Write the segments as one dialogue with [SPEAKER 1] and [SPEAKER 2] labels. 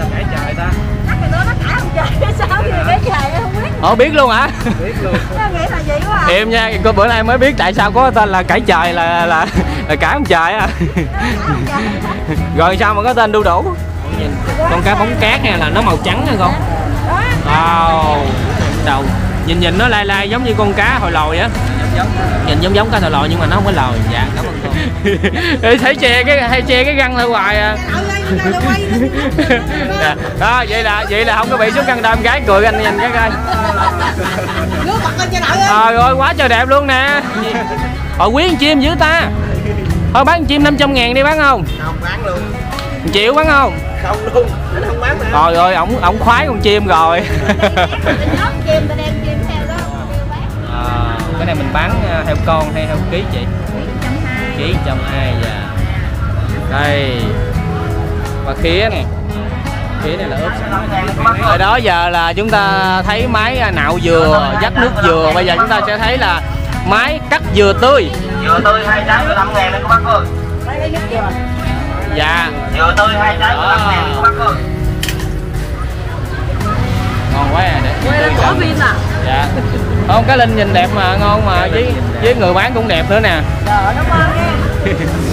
[SPEAKER 1] là cải trời ta
[SPEAKER 2] chắc là nó nó không trời sao thì cái trời em không biết
[SPEAKER 3] Ồ biết luôn hả?
[SPEAKER 1] biết luôn
[SPEAKER 2] nó nghĩ là vậy quá à
[SPEAKER 3] Em nha, cô bữa nay mới biết tại sao có tên là cải trời là là là cải ông trời à. Rồi sao mà có tên đu đủ? Nhìn con cá bóng cát hay là nó màu trắng hả con? Wow. Đầu nhìn nhìn nó lai lai giống như con cá hồi lòi á. Nhìn giống giống cá hồi lòi nhưng mà nó không có lòi. Dạ, cảm ơn con. thấy che cái hay che cái răng lại hoài à. Dạ. Đó, vậy là vậy là không có bị xuống căng đam gái cười anh nhìn cái coi. Trời ơi quá trời đẹp luôn nè Hồi quý con chim dữ ta Thôi bán con chim 500 ngàn đi bán không
[SPEAKER 1] không bán luôn
[SPEAKER 3] triệu bán không
[SPEAKER 1] không luôn anh không bán mà
[SPEAKER 3] Trời ơi ổng ổng khoái con chim rồi Cái này mình bán à, heo con hay heo ký chị? Ký trăm hai. dạ. Đây. Và khía nè Khía này là ướp sẵn Rồi đó giờ là chúng ta thấy máy à, nạo dừa, dắt nước dừa. Bây giờ chúng ta sẽ thấy là máy cắt dừa tươi.
[SPEAKER 1] Dừa tươi hai trái 15 ngàn đấy các bác ơi
[SPEAKER 2] lấy nước dừa.
[SPEAKER 3] Dạ.
[SPEAKER 1] Dừa tươi hai trái 15 ngàn các bác ơi
[SPEAKER 3] ngon quá à để
[SPEAKER 2] quay lên của phim à?
[SPEAKER 3] Dạ không cái linh nhìn đẹp mà ngon mà. Với với người bán cũng đẹp nữa nè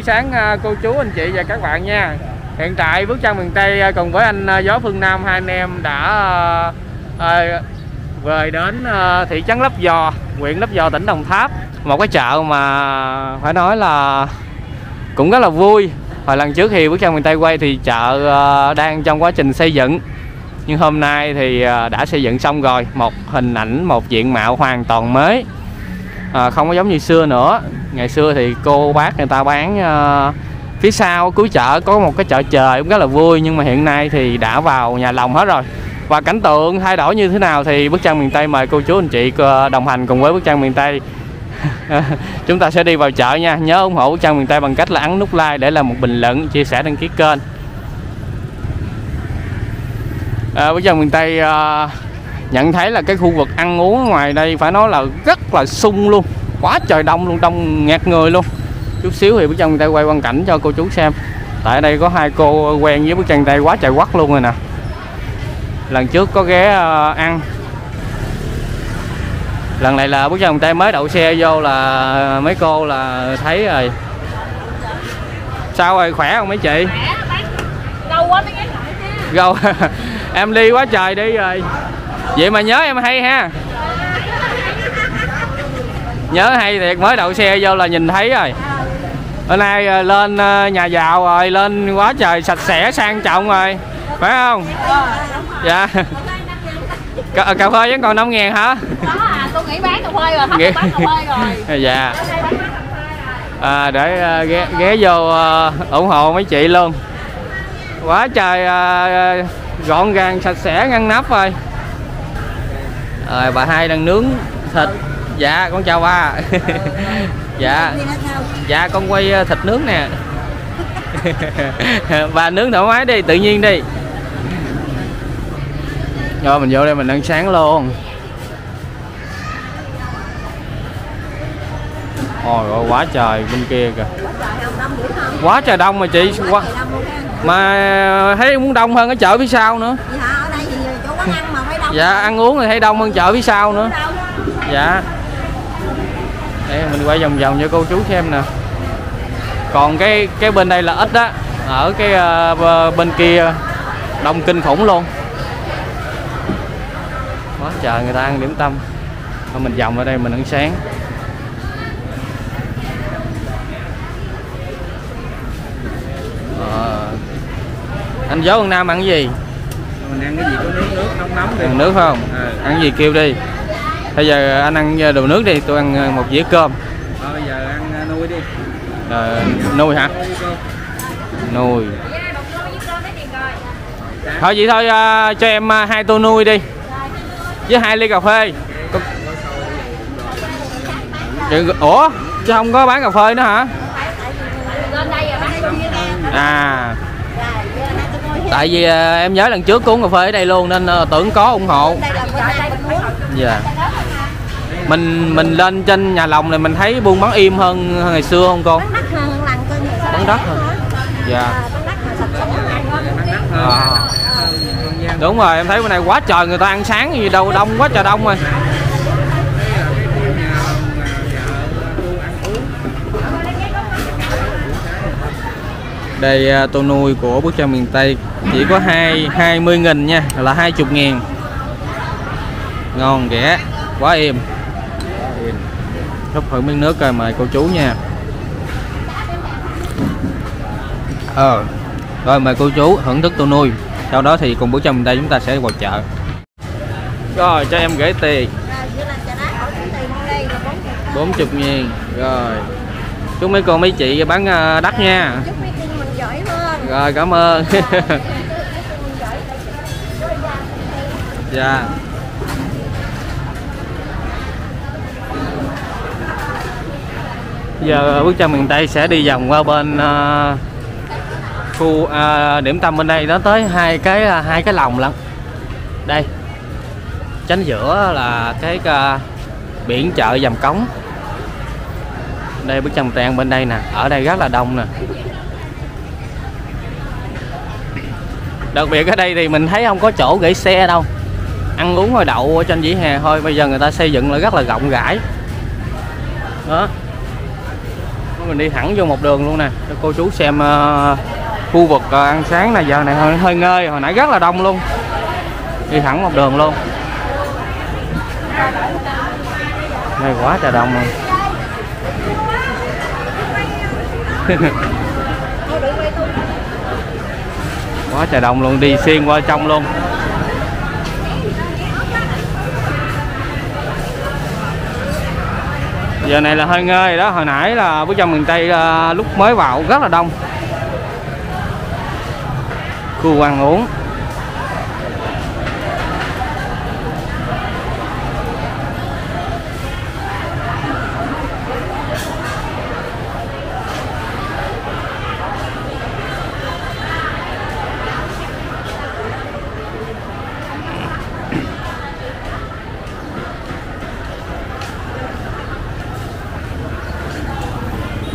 [SPEAKER 3] buổi sáng à, cô chú anh chị và các bạn nha. Hiện tại bước chân miền tây à, cùng với anh à, gió phương nam hai anh em đã à, về đến à, thị trấn lấp giò huyện lấp giò tỉnh đồng tháp. Một cái chợ mà phải nói là cũng rất là vui. Hồi lần trước thì bước chân miền tây quay thì chợ à, đang trong quá trình xây dựng. Nhưng hôm nay thì à, đã xây dựng xong rồi. Một hình ảnh một diện mạo hoàn toàn mới. À, không có giống như xưa nữa ngày xưa thì cô bác người ta bán uh, phía sau cuối chợ có một cái chợ trời cũng rất là vui nhưng mà hiện nay thì đã vào nhà lòng hết rồi. Và cảnh tượng thay đổi như thế nào thì bức tranh miền tây mời cô chú anh chị ờ, đồng hành cùng với bức tranh miền tây. Chúng ta sẽ đi vào chợ nha. Nhớ ủng hộ bức tranh miền tây bằng cách là ấn nút like để làm một bình luận chia sẻ đăng ký kênh. À, bức tranh miền tây à, nhận thấy là cái khu vực ăn uống ngoài đây phải nói là rất là sung luôn quá trời đông luôn đông nghẹt người luôn. Chút xíu thì bức tranh tay quay quang cảnh cho cô chú xem. Tại đây có hai cô quen với bức tranh tay quá trời quắc luôn rồi nè. Lần trước có ghé ờ, ăn. Lần này là chân miền tây mới đậu xe vô là mấy cô là thấy rồi. Sao rồi khỏe không mấy chị?
[SPEAKER 2] Lâu quá mới ghé lại
[SPEAKER 3] gâu em đi quá trời đi rồi. Vậy mà nhớ em hay ha nhớ hay thiệt mới đậu xe vô là nhìn thấy rồi. Bữa nay ờ, lên ờ, nhà giàu rồi lên quá trời sạch sẽ sang trọng rồi. Phải không? Dạ. Cà, cà phê vẫn còn 5 ngàn hả?
[SPEAKER 2] Đó à tôi nghĩ bán cà phê rồi hết bán cà phê rồi.
[SPEAKER 3] Dạ. À, để ờ, ghé, ghé vô ờ, ủng hộ mấy chị luôn. Quá trời ờ, gọn gàng sạch sẽ ngăn nắp rồi. Rồi bà hai đang nướng thịt dạ con chào ba dạ. Dạ con quay ờ, thịt nướng nè. Bà nướng thoải mái đi tự nhiên đi. Rồi mình vô đây mình ăn sáng luôn. Ôi ôi quá trời bên kia kìa. Quá trời đông mà chị quá. Mà thấy muốn đông hơn ở chợ phía sau nữa.
[SPEAKER 2] Dạ ăn
[SPEAKER 3] Dạ ăn uống thì thấy đông hơn chợ phía sau nữa. Dạ Đây mình quay vòng vòng cho cô chú xem nè Còn cái cái bên đây là ít đó Ở cái bờ- bên kia đông kinh khủng luôn Quá trời người ta ăn điểm tâm Thôi mình vòng ở đây mình ăn sáng Ờ. Anh Gió Vân Nam ăn cái gì?
[SPEAKER 1] mình ăn cái gì có nước nước nóng nóng đi
[SPEAKER 3] Ăn nước không?
[SPEAKER 1] Ờ.
[SPEAKER 3] Ăn gì kêu đi Bây giờ anh ăn đồ nước đi, tôi ăn một dĩa cơm.
[SPEAKER 1] Bây giờ ăn à, nuôi đi.
[SPEAKER 3] Ờ, Nuôi hả?
[SPEAKER 1] nuôi cô
[SPEAKER 3] Nuôi Thôi vậy thôi ờ, cho em ờ, hai tô nuôi đi. Với hai ly cà phê. Ủa? Chứ không có bán cà phê nữa hả? À. Tại vì em nhớ lần trước có uống cà phê ở đây luôn Nên tưởng có ủng hộ Dạ mình mình lên trên nhà lòng này mình thấy buôn bán im hơn, hơn ngày xưa không cô?
[SPEAKER 2] bán đắt hơn lần coi nhiều
[SPEAKER 3] Bán đắt hơn. Dạ.
[SPEAKER 2] ngon
[SPEAKER 3] À. Đúng rồi, em thấy bữa nay quá trời người ta ăn sáng gì đâu đông quá trời đông rồi. Đây à, tô nuôi của bức tranh miền Tây chỉ có hai hai mươi nghìn nha, là hai chục ngàn. Ngon rẻ, quá êm. Húp thử miếng nước coi mời cô chú nha. Ờ, rồi mời cô chú thưởng thức tô nuôi. Sau đó thì cùng bữa trong đây chúng ta sẽ vào chợ. Rồi cho em gửi tiền. 40 ngàn Rồi. Chúc mấy cô mấy chị bán ờ, đắt nha. Rồi cảm ơn. Dạ. Giờ bước chân miền Tây sẽ đi vòng qua bên uh, khu uh, điểm tâm bên đây nó tới hai cái ờ, hai cái lồng lận. Đây tránh giữa là cái uh, biển chợ dầm cống. Đây bước chân tràn bên đây nè ở đây rất là đông nè. Đặc biệt ở đây thì mình thấy không có chỗ gửi xe đâu. Ăn uống hồi đậu ở trên vỉa hè thôi bây giờ người ta xây dựng là rất là rộng rãi. Đó mình đi thẳng vô một đường luôn nè. Cho cô chú xem uh, khu vực uh, ăn sáng này giờ này hơi, hơi ngơi hồi nãy rất là đông luôn. Đi thẳng một đường luôn. Ngay quá trời đông luôn. Quá trời đông luôn đi xuyên qua trong luôn. Giờ này là hơi ngơi đó, hồi nãy là bức trong miền tây à, lúc mới vào rất là đông. Khu ăn uống.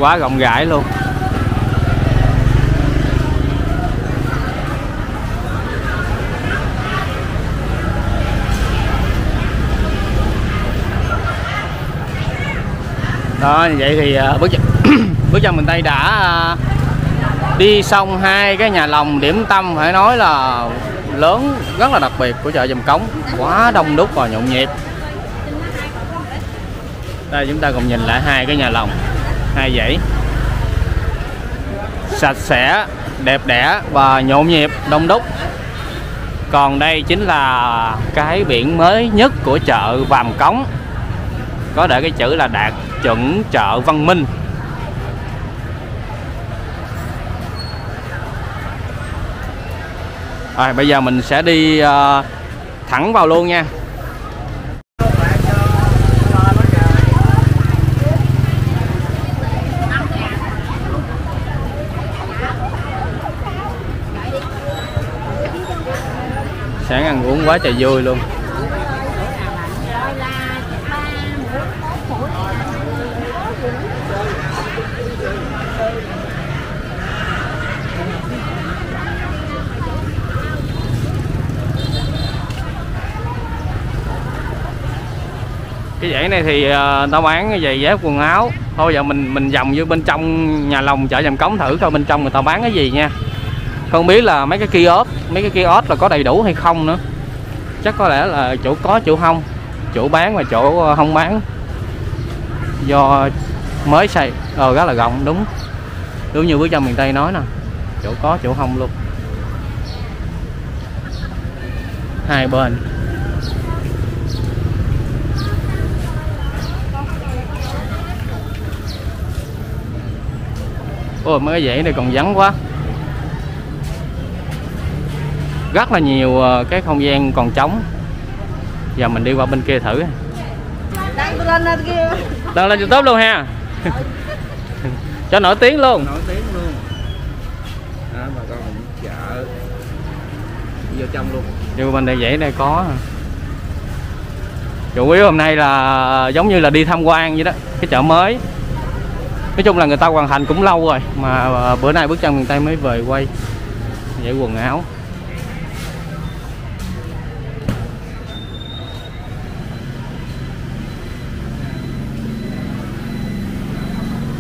[SPEAKER 3] Quá rộng rãi luôn. Đó như vậy thì bước chân bước chân mình tây đã à, đi xong hai cái nhà lòng điểm tâm phải nói là lớn, rất là đặc biệt của chợ Dầm Cống. Quá đông đúc và nhộn nhịp. Đây, chúng ta cùng nhìn lại hai cái nhà lòng hai dãy. Sạch sẽ đẹp đẽ và nhộn nhịp đông đúc. Còn đây chính là cái biển mới nhất của chợ Vàm Cống. Có để cái chữ là đạt chuẩn chợ văn minh. Rồi bây giờ mình sẽ đi uh, thẳng vào luôn nha sáng ăn uống quá trời vui luôn. Cái dãy này thì ờ, tao bán cái giày dép quần áo. Thôi giờ mình mình vòng vô bên trong nhà lòng chợ dầm cống thử coi bên trong người ta bán cái gì nha. Không biết là mấy cái kiosk, mấy cái kiosk là có đầy đủ hay không nữa chắc có lẽ là chỗ có, chỗ không. Chỗ bán và chỗ ờ, không bán. Do mới xây. Ờ rất là rộng, đúng. Đúng như bước trong miền tây nói nè. Chỗ có, chỗ không luôn. Hai bên. Ôi, mấy cái dãy này còn vắng quá. Rất là nhiều ờ, cái không gian còn trống. Giờ mình đi qua bên kia thử.
[SPEAKER 2] Đang lên lên kia.
[SPEAKER 3] đăng lên youtube luôn ha. Cho nổi tiếng luôn.
[SPEAKER 1] Nổi tiếng luôn. Đó bà con mình chợ. Đi vô trong luôn.
[SPEAKER 3] Nhưng bên đây dãy đây có. Chủ yếu hôm nay là giống như là đi tham quan vậy đó cái chợ mới. Nói chung là người ta hoàn thành cũng lâu rồi mà ờ, bữa nay bước chân miền tây mới về quay dãy quần áo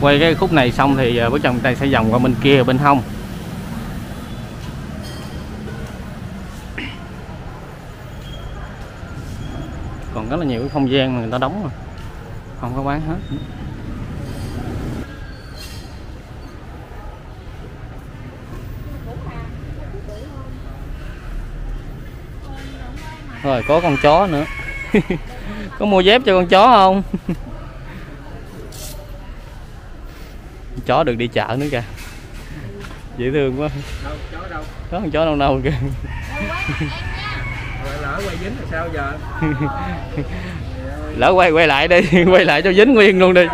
[SPEAKER 3] quay cái khúc này xong thì ờ, chồng tay sẽ vòng qua bên kia bên hông. Còn rất là nhiều cái không gian mà người ta đóng mà không có bán hết. Rồi có con chó nữa. Có mua dép cho con chó không? chó được đi chợ nữa kìa. Dễ thương quá.
[SPEAKER 1] Đâu chó đâu?
[SPEAKER 3] Có con chó đâu đâu kìa.
[SPEAKER 1] Lỡ quay dính thì sao giờ?
[SPEAKER 3] Lỡ quay quay lại đi quay lại cho dính nguyên luôn đi.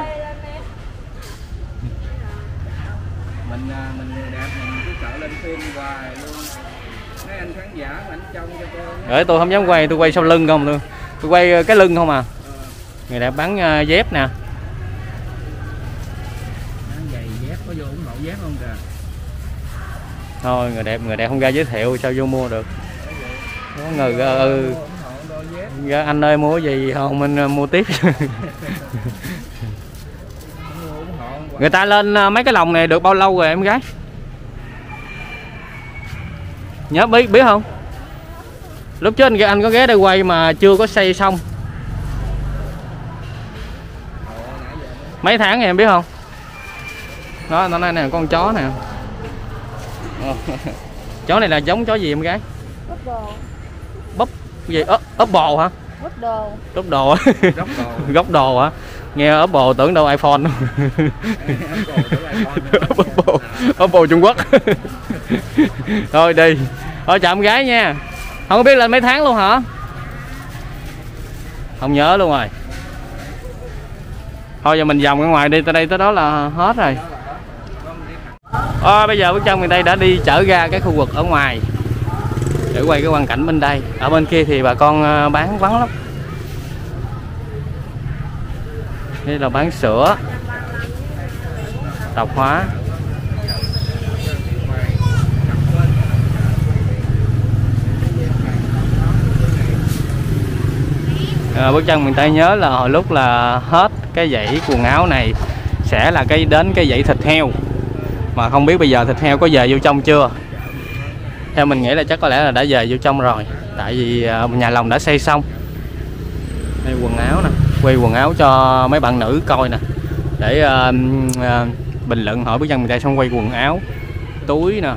[SPEAKER 1] Mình à, mình đẹp mình cứ sợ lên phim hoài luôn. Mấy anh khán giả mà anh trông cho tôi
[SPEAKER 3] Rồi tôi không dám quay, tôi quay sau lưng không tôi, tôi quay ờ, cái lưng không à. Người đẹp bán ờ, dép nè. Thôi người đẹp người đẹp không ra giới thiệu sao vô mua được. Có người ra ừ, ra anh ơi mua gì không mình ờ, mua tiếp. người ta lên ờ, mấy cái lồng này được bao lâu rồi em gái? Nhớ biết biết không? Lúc trước anh anh có ghé đây quay mà chưa có xây xong. Mấy tháng rồi em biết không? Đó, nó đây nè, con chó nè. Chó này là giống chó gì em gái?
[SPEAKER 2] Quất đồ.
[SPEAKER 3] Bắp gì? Ấp ấp bò hả?
[SPEAKER 2] Quất đồ.
[SPEAKER 3] Gốc đồ.
[SPEAKER 1] góc đồ
[SPEAKER 3] Gốc đồ hả? Nghe ấp bò tưởng đâu iPhone. ấp bò Trung Quốc. Thôi đi. Thôi chào em gái nha. Không có biết lên mấy tháng luôn hả? Không nhớ luôn rồi. Thôi giờ mình vòng ra ngoài đi, tới đây tới đó là hết rồi à, bây giờ bước chân mình đây đã đi trở ra cái khu vực ở ngoài để quay cái quan cảnh bên đây. Ở bên kia thì bà con ờ, bán vắng lắm. Đây là bán sữa, tạp hóa. À, bước chân mình Tây nhớ là hồi lúc là hết cái dãy quần áo này sẽ là cái đến cái dãy thịt heo mà không biết bây giờ thịt heo có về vô trong chưa? Theo mình nghĩ là chắc có lẽ là đã về vô trong rồi. Tại vì à, nhà lòng đã xây xong. Đây quần áo nè. Quay quần áo cho mấy bạn nữ coi nè. Để uh, uh, bình luận hỏi bước chân người ta xong quay quần áo. Túi nè.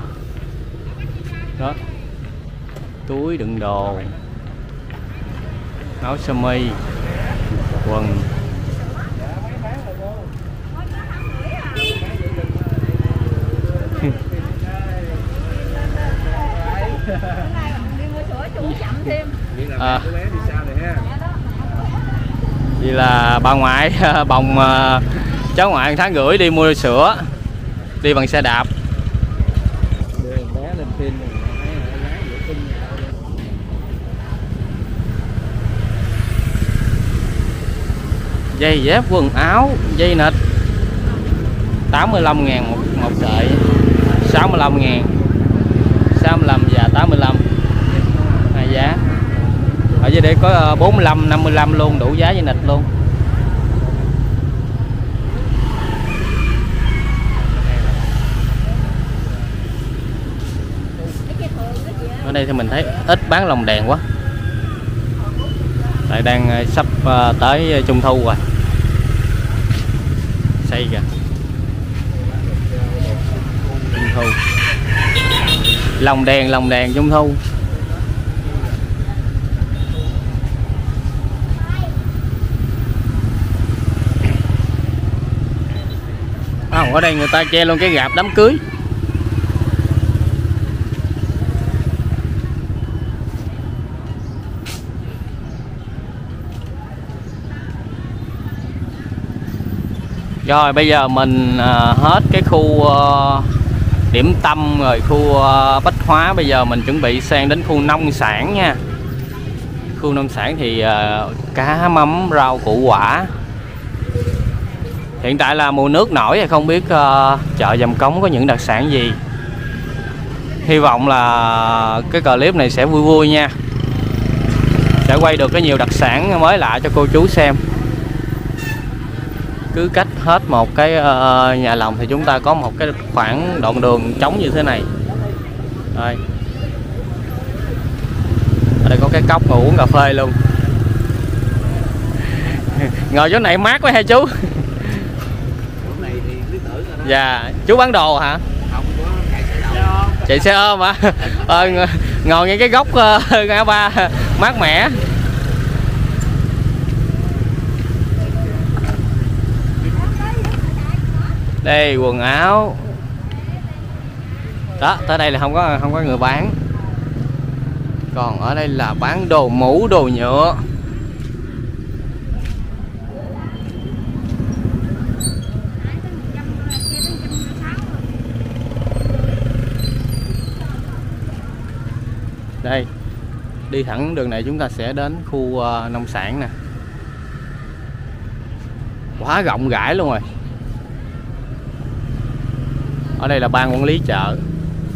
[SPEAKER 3] Đó. Túi đựng đồ. Áo sơ mi quần
[SPEAKER 2] Bữa nay mình đi mua sữa chú chậm thêm
[SPEAKER 1] Vậy là
[SPEAKER 3] À.
[SPEAKER 1] mẹ đứa bé đi sao này ha
[SPEAKER 3] Vậy là bà ngoại bồng ờ, cháu ngoại tháng rưỡi đi mua sữa đi bằng xe đạp. Dây dép quần áo dây nịt 85 ngàn một, một sợi 65 ngàn 65 và 85 hai giá. Ở dưới đây có ờ, 45 55 luôn đủ giá dây nịt luôn
[SPEAKER 2] Mấy cái thường đó chị ơi
[SPEAKER 3] ở đây thì mình thấy ít bán lồng đèn quá. Tại đang ờ, sắp ờ, tới ờ, trung thu rồi. Xây kìa. Trung thu. Lồng đèn lồng đèn trung thu. À, ở đây người ta che luôn cái gạp đám cưới. Rồi bây giờ mình à, hết cái khu à, điểm tâm rồi khu à, bách hóa bây giờ mình chuẩn bị sang đến khu nông sản nha. Khu nông sản thì à, cá mắm rau củ quả. Hiện tại là mùa nước nổi thì không biết à, chợ Dầm Cống có những đặc sản gì. Hy vọng là cái clip này sẽ vui vui nha. Sẽ quay được cái nhiều đặc sản mới lạ cho cô chú xem cứ cách hết một cái ờ, nhà lòng thì chúng ta có một cái khoảng đoạn đường trống như thế này. Đây. Ở đây có cái cốc ngồi uống cà phê luôn. Ngồi chỗ này mát quá hay chú. Dạ chú bán đồ hả?
[SPEAKER 1] Chạy xe
[SPEAKER 3] ôm. Hả? Ờ, ng- ngồi ngay cái góc ờ, ngã ba mát mẻ đây, quần áo. Đó, tới đây là không có không có người bán. Còn ở đây là bán đồ mũ, đồ nhựa. Đây, đi thẳng đường này chúng ta sẽ đến khu ờ, nông sản nè. Quá rộng rãi luôn rồi ở đây là ban quản lý chợ.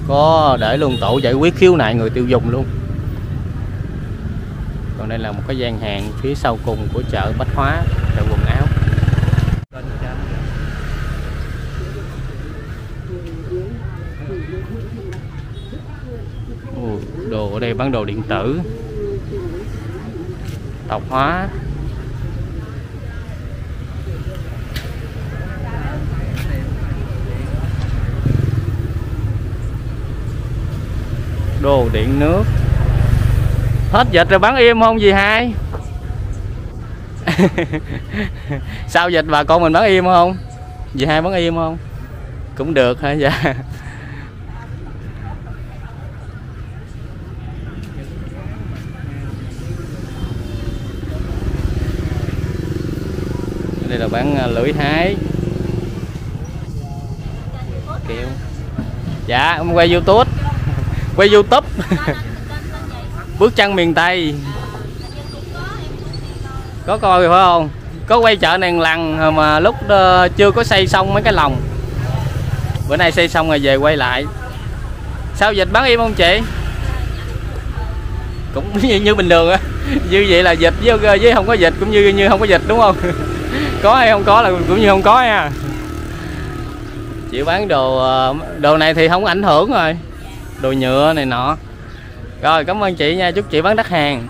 [SPEAKER 3] Có để luôn tổ giải quyết khiếu nại người tiêu dùng luôn. Còn đây là một cái gian hàng phía sau cùng của chợ bách hóa chợ quần áo. Ồ, đồ ở đây bán đồ điện tử. Tạp hóa. Đồ điện, nước. Hết dịch rồi bán im không gì hai sao dịch bà con mình bán im không? Dì hai bán im không? Cũng được hả? Dạ. Đây là bán à, lưỡi hái kiểu dạ em quay youtube quay youtube. Bước chân miền tây. Có coi phải không? Có quay chợ nàng lằn mà lúc ờ, chưa có xây xong mấy cái lồng. Bữa nay xây xong rồi về quay lại. Sao dịch bán im không chị? Cũng như, như bình thường á. Như vậy là dịch với ờ, với không có dịch cũng như như không có dịch đúng không? Có hay không có là cũng như không có nha. Chị bán đồ ờ, đồ này thì không ảnh hưởng rồi đồ nhựa này nọ. Rồi cảm ơn chị nha. Chúc chị bán đắt hàng.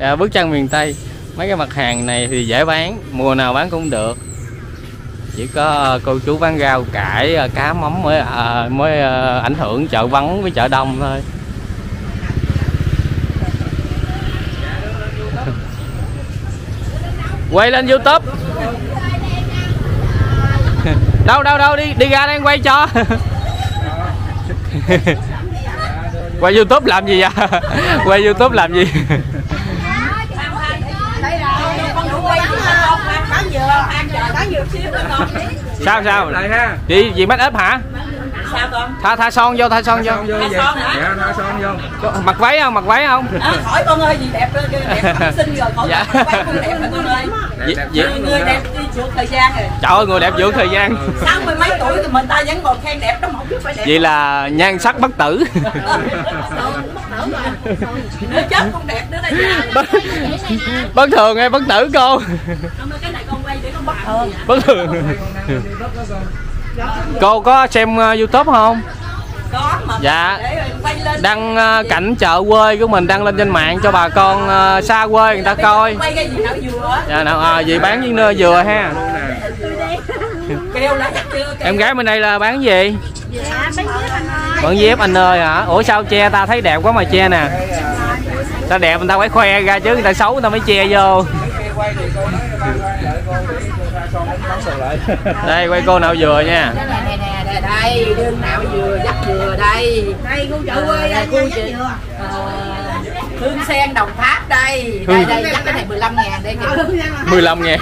[SPEAKER 3] À, bước chân miền tây. Mấy cái mặt hàng này thì dễ bán mùa nào bán cũng được. Chỉ có ờ, cô chú bán rau cải ờ, cá mắm mới à, mới à, ảnh hưởng chợ vắng với chợ đông thôi. Quay lên youtube đâu đâu đâu đi đi ra đây quay cho. Quay youtube làm gì vậy? Quay youtube làm gì? Sao sao? Chị gì make up hả?
[SPEAKER 4] Sao con
[SPEAKER 3] tha tha son vô tha son vô.
[SPEAKER 1] Dạ tha son vô
[SPEAKER 3] mặc váy không mặc váy không?
[SPEAKER 4] À, con ơi gì đẹp đẹp xinh rồi khỏi
[SPEAKER 3] Dạ.
[SPEAKER 4] dạ. con đẹp con ơi.
[SPEAKER 3] Dị-
[SPEAKER 1] đẹp
[SPEAKER 4] người đẹp chuột thời gian rồi.
[SPEAKER 3] Trời ơi người đẹp vượt thời gian.
[SPEAKER 4] Sáu mươi mấy tuổi thì mình ta vẫn còn khen đẹp đó mà không biết phải đẹp
[SPEAKER 3] vậy là nhan sắc bất tử.
[SPEAKER 4] Nữa chết cũng đẹp nữa đây
[SPEAKER 3] bất, thường hay bất tử cô?
[SPEAKER 4] Không, cái này con quay để con bắt. Thường
[SPEAKER 3] bất thường. Cô có xem uh, youtube không
[SPEAKER 4] có mà
[SPEAKER 3] Dạ.
[SPEAKER 4] lên
[SPEAKER 3] đăng uh, cảnh chợ quê của mình đăng lên trên mạng cho bà con uh, xa quê người ta coi.
[SPEAKER 4] vừa
[SPEAKER 3] dạ nào à, gì bán với nơi dừa ha. Em gái bên đây là bán gì? Bán dép anh ơi. Hả? Ủa sao che ta thấy đẹp quá mà che nè. Ta đẹp người ta phải khoe ra chứ người ta xấu người ta mới che vô. Đây quay cô nào dừa nha
[SPEAKER 4] đây đương nào vừa dắt vừa đây.
[SPEAKER 2] Đây cô chợ
[SPEAKER 4] Ờ,
[SPEAKER 2] quê
[SPEAKER 4] đây,
[SPEAKER 2] đây
[SPEAKER 4] cô chị.
[SPEAKER 2] dừa
[SPEAKER 4] Ờ, hương sen đồng tháp đây.
[SPEAKER 3] Hương-
[SPEAKER 4] đây đây dắt cái này 15 ngàn đây kìa.
[SPEAKER 3] 15 ngàn.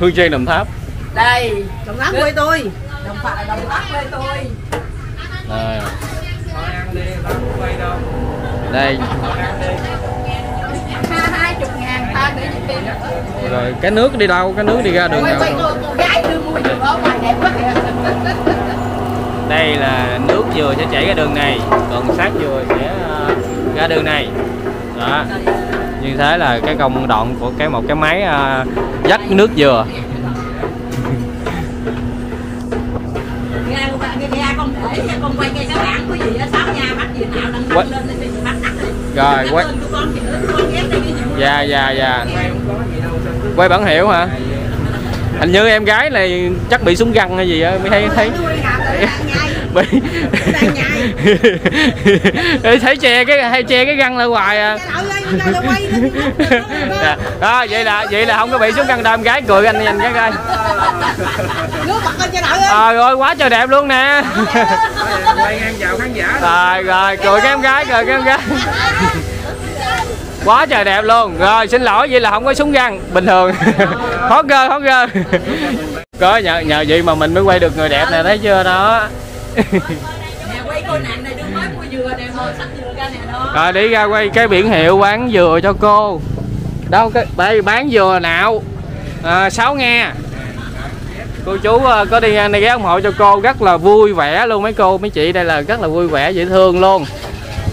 [SPEAKER 3] Hương Trang Đồng Tháp.
[SPEAKER 4] Đây.
[SPEAKER 2] Đồng lắm quê tôi.
[SPEAKER 4] Đồng phạt đồng tháp với tôi.
[SPEAKER 3] Đây,
[SPEAKER 1] thôi ăn đi ba muốn quay đâu.
[SPEAKER 3] Đây. Rồi cái nước đi đâu? Cái nước đi ra đường
[SPEAKER 4] quay
[SPEAKER 3] nào
[SPEAKER 4] quay cô, cô gái đưa mua dừa ở ngoài đẹp quá kìa
[SPEAKER 3] đây là nước dừa sẽ chảy ra đường này còn sát dừa sẽ ờ, ra đường này. Đó. Như thế là cái công đoạn của cái một cái máy ờ, dắt nước dừa Rồi, quay- dạ dạ dạ. Quay bản hiệu hả? Hình như em gái này chắc bị súng găng hay gì á mới thấy thấy bị. Ê, thấy che cái hay che cái găng lại hoài à. Dạ. đó vậy là vậy là không có bị súng găng đâu em gái cười anh anh cái coi. À, rồi quá trời đẹp luôn nè.
[SPEAKER 1] Quay ngang chào khán giả.
[SPEAKER 3] Rồi rồi cười cái em gái cười cái em gái. Quá trời đẹp luôn. Rồi xin lỗi vậy là không có súng găng bình thường. Hot girl hot girl. Có nhờ nhờ vậy mà mình mới quay được người đẹp nè thấy chưa đó
[SPEAKER 4] nè quay cô nàng này đứa mới mua dừa nè mời sách dừa ra nè đó.
[SPEAKER 3] Rồi đi ra quay cái biển hiệu bán dừa cho cô. Đâu cái đây bán dừa nào à, sáu nghe cô chú ờ, có đi ngang đây ghé ủng hộ cho cô rất là vui vẻ luôn mấy cô. Mấy chị đây là rất là vui vẻ dễ thương luôn.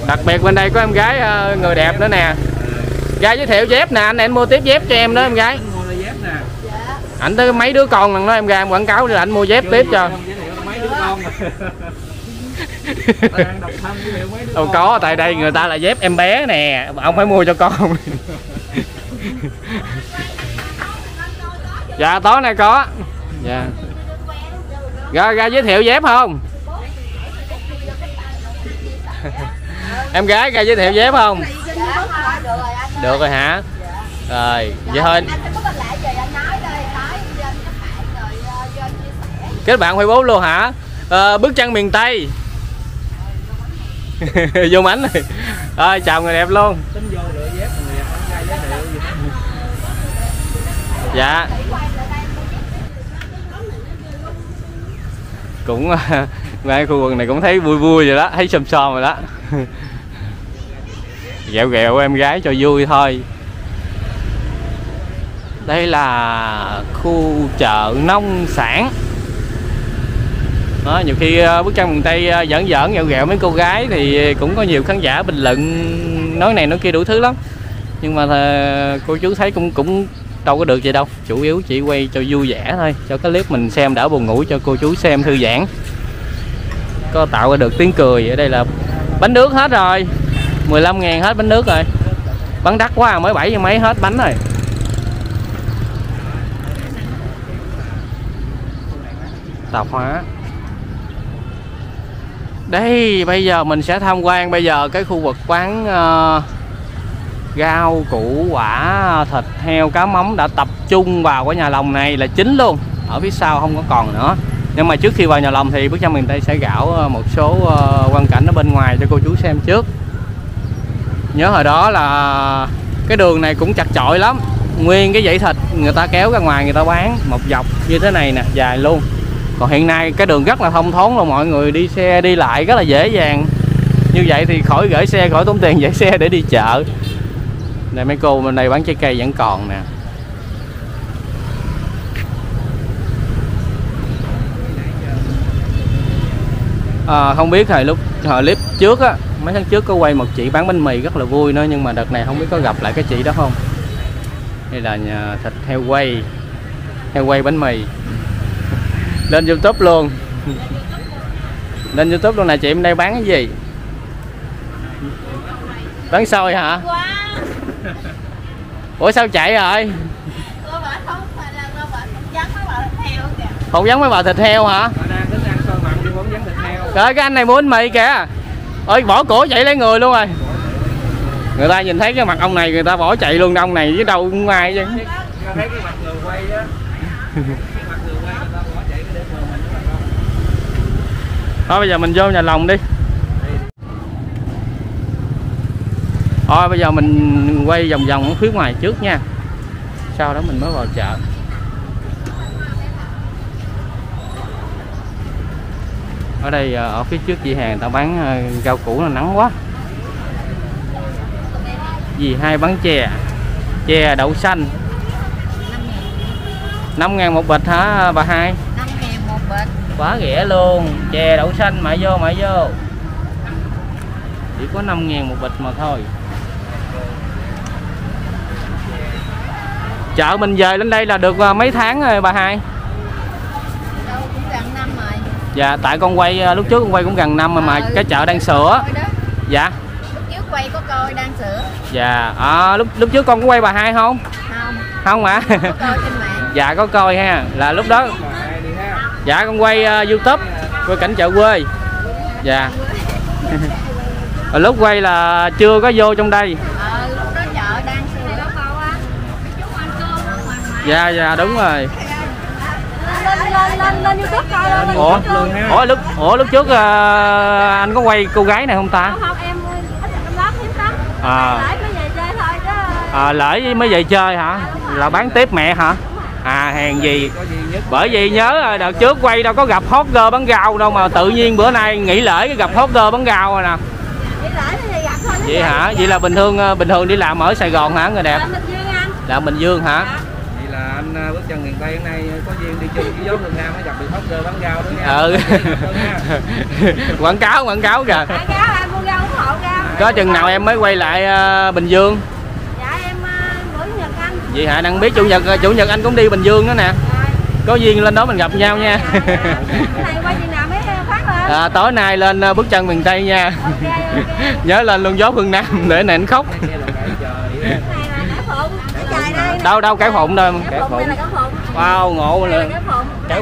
[SPEAKER 3] Đặc biệt bên đây có em gái ờ, người đẹp nữa nè. Ra giới thiệu dép nè anh này anh mua tiếp dép cho em đó em gái.
[SPEAKER 1] Mua là dép nè.
[SPEAKER 3] Ảnh tới mấy đứa con lần đó em ra em quảng cáo để anh mua dép tiếp cho
[SPEAKER 1] Đứa
[SPEAKER 3] đâu có tại đây người ta là dép em bé nè ông phải mua cho con. Dạ tối nay có. Dạ. Ra ra giới thiệu dép không? Em gái ra giới thiệu dép không? Được rồi hả? Rồi vậy thôi. Kết bạn facebook luôn hả Ờ, bước chân miền tây. Vô mảnh rồi rồi chào người đẹp luôn. Dạ. Cũng ngay khu vực này cũng thấy vui vui rồi đó thấy xòm xòm rồi đó. Ghẹo ghẹo em gái cho vui thôi. Đây là khu chợ nông sản đó, nhiều khi ờ, bức tranh miền tây ờ, giỡn giỡn ghẹo ghẹo mấy cô gái thì cũng có nhiều khán giả bình luận nói này nói kia đủ thứ lắm. Nhưng mà cô chú thấy cũng cũng đâu có được gì đâu chủ yếu chỉ quay cho vui vẻ thôi cho cái clip mình xem đỡ buồn ngủ cho cô chú xem thư giãn. Có tạo ra được tiếng cười ở đây là bánh nước hết rồi 15 ngàn hết bánh nước rồi. Bắn đắt quá à, mới bảy mấy hết bánh rồi. Tạp hóa đây bây giờ mình sẽ tham quan bây giờ cái khu vực quán ờ, rau củ quả thịt heo cá mắm đã tập trung vào cái nhà lòng này là chính luôn. Ở phía sau không có còn nữa. Nhưng mà trước khi vào nhà lòng thì bước chân miền tây sẽ gạo ờ, một số ờ, uh, quan cảnh ở bên ngoài cho cô chú xem trước. Nhớ hồi đó là cái đường này cũng chặt chội lắm. Nguyên cái dãy thịt người ta kéo ra ngoài người ta bán một dọc như thế này nè dài luôn còn hiện nay cái đường rất là thông thoáng là mọi người đi xe đi lại rất là dễ dàng. Như vậy thì khỏi gửi xe khỏi tốn tiền gửi xe để đi chợ. Này mấy cô bên đây bán trái cây vẫn còn nè. À, không biết hồi lúc hồi clip trước á mấy tháng trước có quay một chị bán bánh mì rất là vui nữa nhưng mà đợt này không biết có gặp lại cái chị đó không? Đây là nhà thịt heo quay heo quay bánh mì lên youtube luôn. Lên youtube luôn nè chị bên đây bán cái gì? Bán xôi hả? Ủa sao chạy rồi?
[SPEAKER 2] Không phải là cô bảo không dám mấy
[SPEAKER 3] bà thịt heo hả?
[SPEAKER 1] Họ đang tính ăn xôi mặn đi bóng dán thịt heo.
[SPEAKER 3] Rồi cái anh này mua bánh mì kìa. Ơi bỏ cổ chạy lấy người luôn rồi. Người ta nhìn thấy cái mặt ông này người ta bỏ chạy luôn ông này chứ đâu cũng ai chứ
[SPEAKER 1] Nó thấy cái mặt người quay á cái mặt người quay người ta bỏ chạy cái để mờ mình đó bà con
[SPEAKER 3] thôi, bây giờ mình vô nhà lòng đi. Thôi, bây giờ mình quay vòng vòng ở phía ngoài trước nha. Sau đó mình mới vào chợ. Ở đây ờ, ở phía trước chị hàng ta bán ờ, rau củ là nắng quá. Gì, hai bán chè. Chè đậu xanh. 5 ngàn một bịch hả, bà hai
[SPEAKER 2] năm ngàn một bịch
[SPEAKER 3] quá rẻ luôn. Chè đậu xanh mại vô mại vô. Chỉ có 5 ngàn một bịch mà thôi. Chợ mình về lên đây là được à, mấy tháng rồi bà hai?
[SPEAKER 2] Đâu cũng gần năm rồi.
[SPEAKER 3] Dạ tại con quay à, lúc trước con quay cũng gần năm rồi mà
[SPEAKER 2] Ừ.
[SPEAKER 3] cái chợ đang sửa. Dạ.
[SPEAKER 2] Lúc trước quay có coi đang sửa.
[SPEAKER 3] Dạ. À, lúc lúc trước con có quay bà hai không?
[SPEAKER 2] Không.
[SPEAKER 3] Không
[SPEAKER 2] mạng.
[SPEAKER 3] Dạ có coi ha. Là lúc đó
[SPEAKER 1] bà hai đi ha
[SPEAKER 3] dạ con quay à, youtube quay cảnh chợ quê. Dạ. Lúc quay là chưa có vô trong đây.
[SPEAKER 2] Ờ lúc đó chợ đang sửa câu á.
[SPEAKER 3] Dạ dạ đúng rồi.
[SPEAKER 2] Lên lên lên lên youtube coi lên
[SPEAKER 3] ủa? Ủa lúc ủa lúc trước à, anh có quay cô gái này không ta?
[SPEAKER 2] Không không em ít trong đó hiếm lắm.
[SPEAKER 3] À.
[SPEAKER 2] lại mới về chơi thôi
[SPEAKER 3] à, mới về chơi hả? Là bán tiếp mẹ hả à hèn gì? Bởi vì nhớ rồi, đợt trước quay đâu có gặp hot girl bán rau đâu mà tự nhiên bữa nay nghỉ lễ cái gặp hot girl bán rau rồi nè.
[SPEAKER 2] Đi lại thì gặp thôi
[SPEAKER 3] vậy hả? vậy là bình thường à, bình thường đi làm ở sài gòn hả người đẹp? Là bình dương hả?
[SPEAKER 1] Vậy là anh à, bước chân miền tây hôm nay có duyên đi chung với gió phương nam mới gặp được hot girl bán rau đó nha.
[SPEAKER 3] Ừ.
[SPEAKER 1] Vâng ha.
[SPEAKER 3] quảng cáo quảng cáo kìa.
[SPEAKER 2] Đại cáo em mua rau ủng hộ rau
[SPEAKER 3] có chừng nào em mới quay lại bình dương
[SPEAKER 2] dạ em uh, bữa nhật anh
[SPEAKER 3] vậy hả? Đang biết chủ nhật chủ nhật anh cũng đi bình dương nữa nè. Có duyên lên đó mình gặp nhau nha. À, tối nay lên à, bước chân miền tây nha. Nhớ lên luôn gió phương nam để nè anh khóc.
[SPEAKER 1] Cải
[SPEAKER 3] đâu đâu cải phụng đâu
[SPEAKER 2] cái phụng
[SPEAKER 3] wow ngộ luôn.
[SPEAKER 2] cái phụng.
[SPEAKER 3] Cải-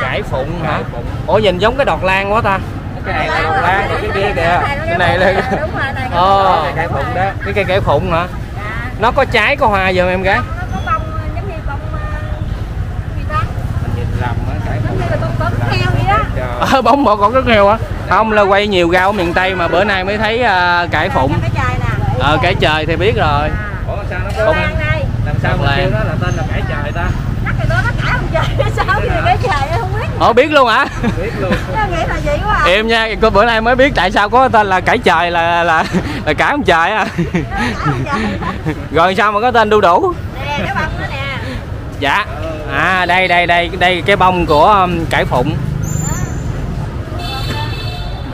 [SPEAKER 3] cải phụng hả?
[SPEAKER 1] Cải
[SPEAKER 3] ủa nhìn giống cái đọt lan quá ta.
[SPEAKER 1] Cái này là độc lan cái kia kìa.
[SPEAKER 3] Cái này là-
[SPEAKER 2] đúng rồi này
[SPEAKER 3] Ồ.
[SPEAKER 1] cái cải phụng đó.
[SPEAKER 3] Cái cây cải phụng hả nó có trái có hoa giờ em gái?
[SPEAKER 2] Nó có bông giống như bông ờ, gì ta?
[SPEAKER 1] Mình nhìn lầm á cải
[SPEAKER 2] giống
[SPEAKER 1] phụng
[SPEAKER 2] như là bông. bóng heo vậy đó.
[SPEAKER 1] Trời.
[SPEAKER 3] ờ, bóng bò con rất heo á không là quay nhiều rau ở miền tây mà bữa nay mới thấy à, cải phụng.
[SPEAKER 2] cái chài nè.
[SPEAKER 3] Ờ cải trời thì biết rồi.
[SPEAKER 1] Ủa sao nó
[SPEAKER 2] lan đây.
[SPEAKER 1] Làm sao
[SPEAKER 3] lan.
[SPEAKER 1] kêu nó là tên là cải trời ta?
[SPEAKER 2] Chắc cái đó nó không trời sao gì em không biết.
[SPEAKER 3] Ồ biết luôn hả
[SPEAKER 2] nghĩ là gì quá à
[SPEAKER 3] em nha có bữa nay mới biết tại sao có tên là cải trời là là là cải ông trời à rồi sao mà có tên đu đủ
[SPEAKER 2] nè cái bông đó nè
[SPEAKER 3] dạ à đây đây đây đây cái bông của um, cải phụng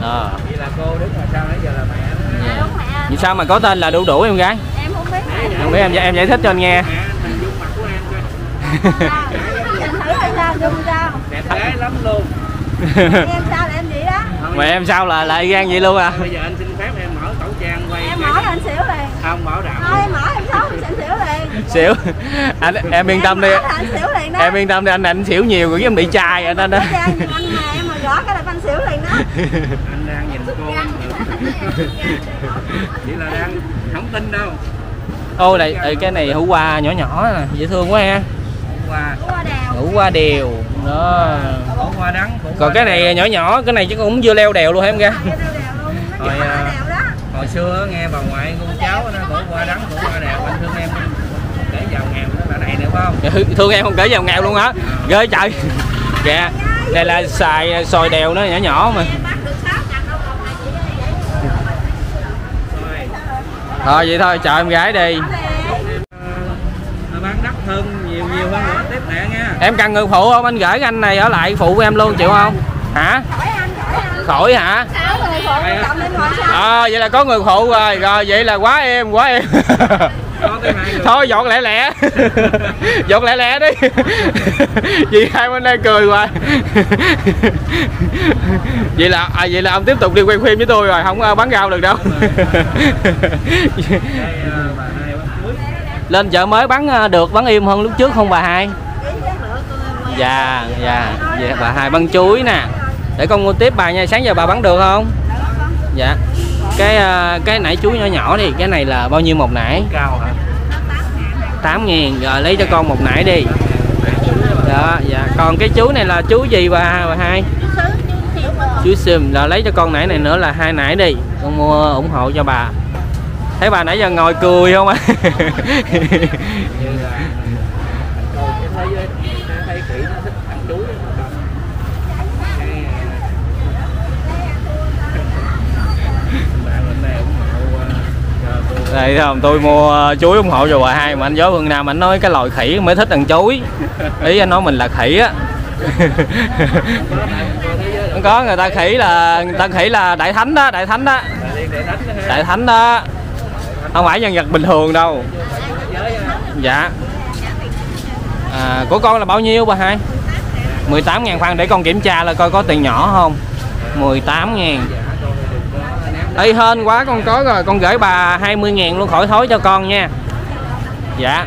[SPEAKER 3] ờ
[SPEAKER 1] vậy là cô đứng ngoài sau nãy giờ là mẹ nó
[SPEAKER 2] Dạ, đúng mẹ
[SPEAKER 3] vì sao mà có tên là đu đủ em gái
[SPEAKER 2] em không biết
[SPEAKER 3] không biết em em giải thích cho anh nghe
[SPEAKER 2] thử hay sao, dung sao?
[SPEAKER 1] Đẹp gái lắm luôn.
[SPEAKER 2] Em sao là em vậy đó.
[SPEAKER 3] Mà em sao là lại gan vậy luôn à
[SPEAKER 1] Bây giờ anh xin phép em mở khẩu trang quay.
[SPEAKER 2] Em mở là anh xỉu liền.
[SPEAKER 1] Không bảo đảm.
[SPEAKER 2] Thôi em mở em xấu em xỉu liền.
[SPEAKER 3] xỉu anh em yên tâm đi
[SPEAKER 2] Em mở là anh xỉu liền đó.
[SPEAKER 3] em yên tâm đi anh anh xỉu nhiều rồi em bị chai rồi nên đó
[SPEAKER 2] Có cha anh mà em mà gõ cái là anh xỉu liền đó.
[SPEAKER 1] Anh đang nhìn cô. Chỉ là đang không tin đâu.
[SPEAKER 3] ô này cái này hủ qua nhỏ nhỏ nè dễ thương quá ha
[SPEAKER 1] Qua.
[SPEAKER 2] Qua
[SPEAKER 3] hủ qua đều đó.
[SPEAKER 1] Khổ qua đắng. khổ
[SPEAKER 3] còn cái này nhỏ nhỏ cái này chứ cũng chưa leo đèo luôn hả em ra.
[SPEAKER 2] Nó
[SPEAKER 1] à,
[SPEAKER 2] đó.
[SPEAKER 1] hồi xưa nghe bà ngoại con cháu nó khổ qua đắng khổ qua đèo anh thương em để vào nghèo đó là này nữa phải không
[SPEAKER 3] thương em không kể vào nghèo luôn hả? Ghê trời. Dạ đây là xài sòi đèo nó nhỏ nhỏ mà.
[SPEAKER 2] Em bắt được 6 chặt đâu còn này chị đi vậy.
[SPEAKER 1] thôi
[SPEAKER 3] thôi vậy thôi chào em gái đi
[SPEAKER 1] ờ, bán đắt hơn nhiều nhiều hơn nữa tiếp lẹ nha
[SPEAKER 3] em cần người phụ không? Anh gửi anh này ở lại phụ của em luôn chịu không? Hả?
[SPEAKER 2] Khỏi
[SPEAKER 3] hả?
[SPEAKER 2] Ờ
[SPEAKER 3] à, vậy là có người phụ rồi. Rồi vậy là quá em quá em. Thôi dọn lẹ lẹ dọn lẹ lẹ đi. Chị hai bên đây cười hoài. Vậy là à, vậy là ông tiếp tục đi quay phim với tôi rồi không ờ, bán rau được đâu. Lên chợ mới bán ờ, được bán im hơn lúc trước không bà hai? Dạ dạ. Dạ bà hai bán chuối nè. Để con mua tiếp bà nha. Sáng giờ bà bán được không? Dạ. Cái ờ, cái nải chuối nhỏ nhỏ thì cái này là bao nhiêu một nải
[SPEAKER 1] cao hả?
[SPEAKER 3] 8 ngàn rồi lấy cho con một nải đi. Đó dạ. Còn cái chú này là chú gì bà bà hai? Chú sim rồi lấy cho con nải này nữa là hai nải đi. Con mua ủng hộ cho bà. Thấy bà nãy giờ ngồi cười không á
[SPEAKER 1] như là cô cái thấy thấy kỹ nó thích ăn chuối mà cầm cái ờ, bạn bên đây ủng hộ ờ, cho cô
[SPEAKER 3] đây thấy không? Tôi mua ờ, chuối ủng hộ cho bà hai mà anh gió phương nam anh nói cái loài khỉ mới thích ăn chuối. Ý anh nói mình là khỉ á. Không có người ta khỉ là người ta khỉ là đại thánh đó đại thánh đó. Đại thánh đó. Không phải nhân vật bình thường đâu. Dạ. À, của con là bao nhiêu bà hai? 18 ngàn khoan để con kiểm tra là coi có tiền nhỏ không. 18 ngàn
[SPEAKER 1] dạ con đừng có ném
[SPEAKER 3] Ê hên quá con có rồi con gửi bà 20 ngàn luôn khỏi thối cho con nha. Dạ.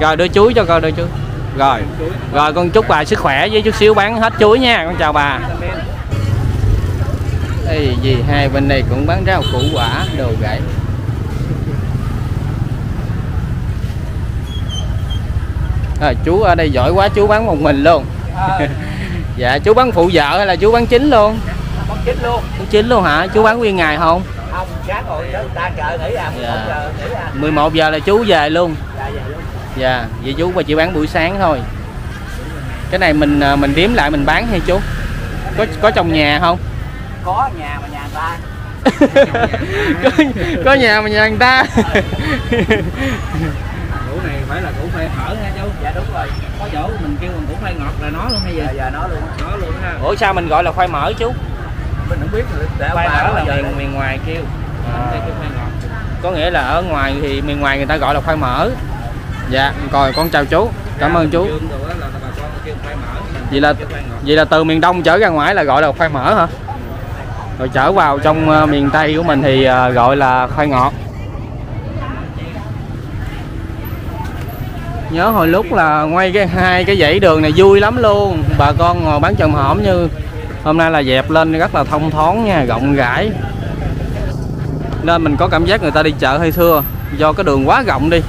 [SPEAKER 3] Rồi đưa chuối cho con đưa chuối. Rồi. Rồi con chúc bà sức khỏe với chút xíu bán hết chuối nha con chào bà. Ê, gì hai bên đây cũng bán rau củ quả đồ gãy à, chú ở đây giỏi quá chú bán một mình luôn. Dạ chú bán phụ vợ hay là chú bán chính luôn
[SPEAKER 1] chín luôn.
[SPEAKER 3] Bán chính luôn hả? Chú bán nguyên ngày không?
[SPEAKER 1] Không sáng rồi ta chờ nghỉ à
[SPEAKER 3] Dạ.
[SPEAKER 1] giờ nghỉ à.
[SPEAKER 3] 11 giờ là chú về luôn.
[SPEAKER 1] Dạ vậy luôn.
[SPEAKER 3] Dạ vậy chú mà chỉ bán buổi sáng thôi. Cái này mình à, mình đếm lại mình bán hay chú? Có có trong nhà không?
[SPEAKER 1] Có nhà mà nhà người ta.
[SPEAKER 3] Có, có nhà mà nhà người ta.
[SPEAKER 1] Củ này phải là củ phê hở ha chú? Dạ đúng rồi. Có chỗ mình kêu bằng củ phê ngọt là nó luôn hay gì? Dạ, dạ nó luôn. Nó luôn ha.
[SPEAKER 3] Ủa sao mình gọi là khoai mỡ chú
[SPEAKER 1] không biết để
[SPEAKER 3] khoai mỡ là miền miền ngoài kêu.
[SPEAKER 1] Phê ngọt
[SPEAKER 3] có nghĩa là ở ngoài thì miền ngoài người ta gọi là khoai mỡ. Dạ rồi con chào chú. Cảm ơn chú. Vậy là vậy là từ miền đông trở ra ngoài là gọi là khoai mỡ hả? Rồi trở vào trong ờ, miền tây của mình thì ờ, gọi là khoai ngọt. Nhớ hồi lúc là quay cái hai cái dãy đường này vui lắm luôn. Bà con ngồi bán chầm hổm như hôm nay là dẹp lên rất là thông thoáng nha rộng rãi nên mình có cảm giác người ta đi chợ hơi thưa, do cái đường quá rộng đi.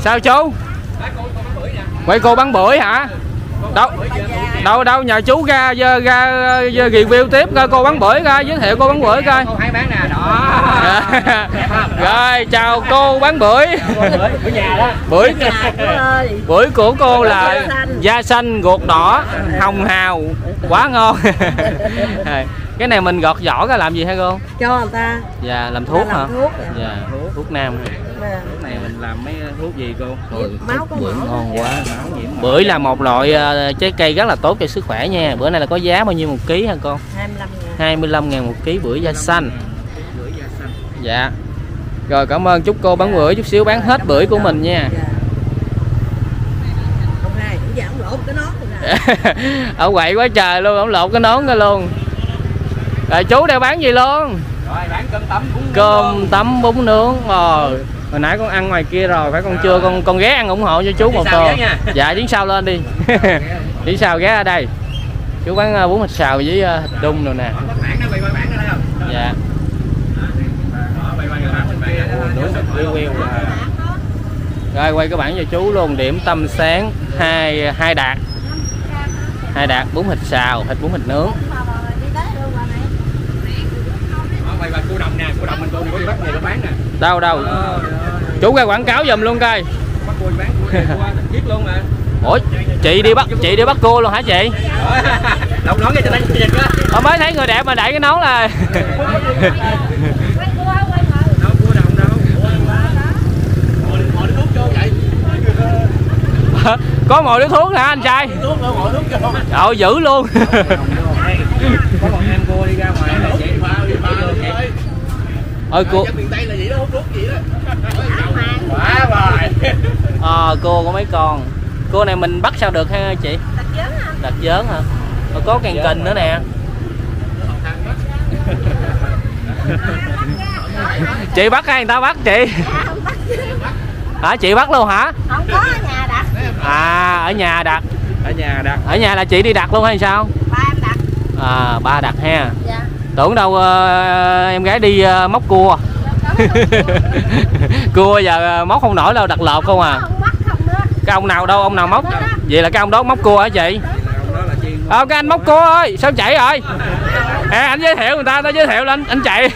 [SPEAKER 3] Sao chú? Quay cô bán bưởi hả? Đâu? Đâu đâu nhờ chú ra ra ra, ra review tiếp coi cô bán bưởi coi giới thiệu cô bán bưởi coi.
[SPEAKER 1] Cô bán nè đó.
[SPEAKER 3] Rồi chào cô bán bưởi.
[SPEAKER 1] Bưởi nhà đó
[SPEAKER 3] bưởi của cô là
[SPEAKER 4] Da xanh.
[SPEAKER 3] da xanh ruột đỏ hồng hào quá ngon cái này mình gọt vỏ ra làm gì hả cô?
[SPEAKER 4] Cho người ta.
[SPEAKER 3] Dạ làm thuốc
[SPEAKER 4] Làm
[SPEAKER 3] hả?
[SPEAKER 4] thuốc.
[SPEAKER 3] dạ thuốc nam.
[SPEAKER 4] Nè,
[SPEAKER 1] Thuốc này mình làm mấy thuốc gì cô?
[SPEAKER 4] Máu có
[SPEAKER 3] bưởi ngon quá
[SPEAKER 1] máu nhiễm
[SPEAKER 3] bưởi là một loại ờ, trái cây rất là tốt cho sức khỏe nha. Bữa nay là có giá bao nhiêu một ký hả con
[SPEAKER 4] 25 ngàn.
[SPEAKER 3] 25 ngàn một ký bưởi da xanh.
[SPEAKER 1] Bưởi da xanh.
[SPEAKER 3] Dạ. Rồi cảm ơn. Chúc cô bán bưởi chút xíu bán hết bưởi của mình nha.
[SPEAKER 4] Dạ. Ông hai cũng dạ ông lộn cái nón
[SPEAKER 3] ở quậy quá trời luôn ông lột cái nón ra luôn rồi chú đang bán gì luôn
[SPEAKER 1] rồi bán cơm tấm cũng
[SPEAKER 3] cơm tấm bún nướng rồi hồi nãy con ăn ngoài kia rồi phải con chưa con con ghé ăn ủng hộ cho chú một tô dạ chuyến sau lên đi chuyến sau ghé ở đây chú bán ờ, bún thịt xào với ờ, thịt đun rồi nè dạ rồi quay cái bản cho chú luôn điểm tâm sáng hai hai đạt hai đạt bún thịt xào thịt bún thịt nướng
[SPEAKER 2] đi tới luôn rồi này
[SPEAKER 1] đó bay bay cô đồng nè cô đồng mình cô này có đi bắt này nó bán nè
[SPEAKER 3] đâu đâu
[SPEAKER 1] Ờ,
[SPEAKER 3] chú ra quảng cáo giùm luôn coi.
[SPEAKER 1] Cô cô
[SPEAKER 3] ủa chị đi bắt chị đi bắt cô luôn hả chị?
[SPEAKER 1] Đọc nói nghe cho nó dịch quá
[SPEAKER 3] Ờ, mới thấy người đẹp mà đẩy cái nón là
[SPEAKER 1] cô
[SPEAKER 3] có mồi điếu thuốc hả anh trai? Trời dữ luôn.
[SPEAKER 1] Có còn quá rồi.
[SPEAKER 3] À, cô có mấy con? Cô này mình bắt sao được ha chị?
[SPEAKER 4] Đặt chớn hả?
[SPEAKER 3] Đặt dớn hả? Rồi có càng kình nữa nè. Chị bắt hay người ta bắt chị?
[SPEAKER 2] Bắt
[SPEAKER 3] hả chị bắt luôn hả?
[SPEAKER 2] Không có ở nhà đặt.
[SPEAKER 3] À ở nhà đặt.
[SPEAKER 1] Ở nhà đặt.
[SPEAKER 3] Ở nhà là chị đi đặt luôn hay sao?
[SPEAKER 2] Ba em đặt.
[SPEAKER 3] À ba đặt ha.
[SPEAKER 2] Dạ.
[SPEAKER 3] Tưởng đâu ờ, em gái đi ờ, móc cua cua giờ ờ, móc không nổi đâu đặt lợp không à. Cái ông nào đâu ông nào móc. Vậy là cái ông đó móc cua hả chị? Ờ cái anh móc cua ơi sao chạy rồi à, anh giới thiệu người ta tao giới thiệu lên anh chạy.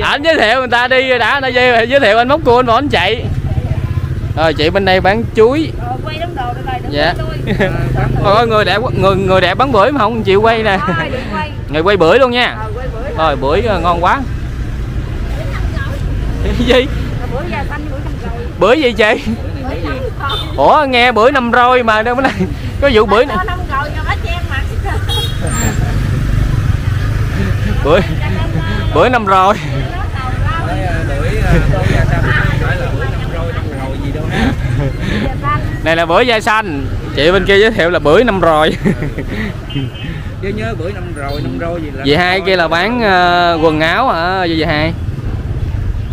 [SPEAKER 3] Anh giới thiệu người ta đi đã nó giới giới thiệu anh móc cua anh bỏ anh chạy. Rồi chị bên đây bán chuối.
[SPEAKER 2] Rồi rồi đừng
[SPEAKER 3] dạ. Ôi, người đẹp người người đẹp bán bưởi mà không chịu quay nè. Người quay. Bưởi luôn nha.
[SPEAKER 2] Rồi bưởi.
[SPEAKER 3] Rồi bưởi ờ, ngon quá gì?
[SPEAKER 2] Xanh năm rồi
[SPEAKER 3] bưởi gì chị? Ủa nghe bưởi năm rồi mà đâu cái này có vụ bưởi này. Bưởi bưởi năm rồi này là bưởi da xanh chị bên kia giới thiệu là bưởi năm rồi
[SPEAKER 1] chứ nhớ bưởi năm rồi năm rồi gì là
[SPEAKER 3] chị hai kia là bán ờ, quần áo hả? Chị hai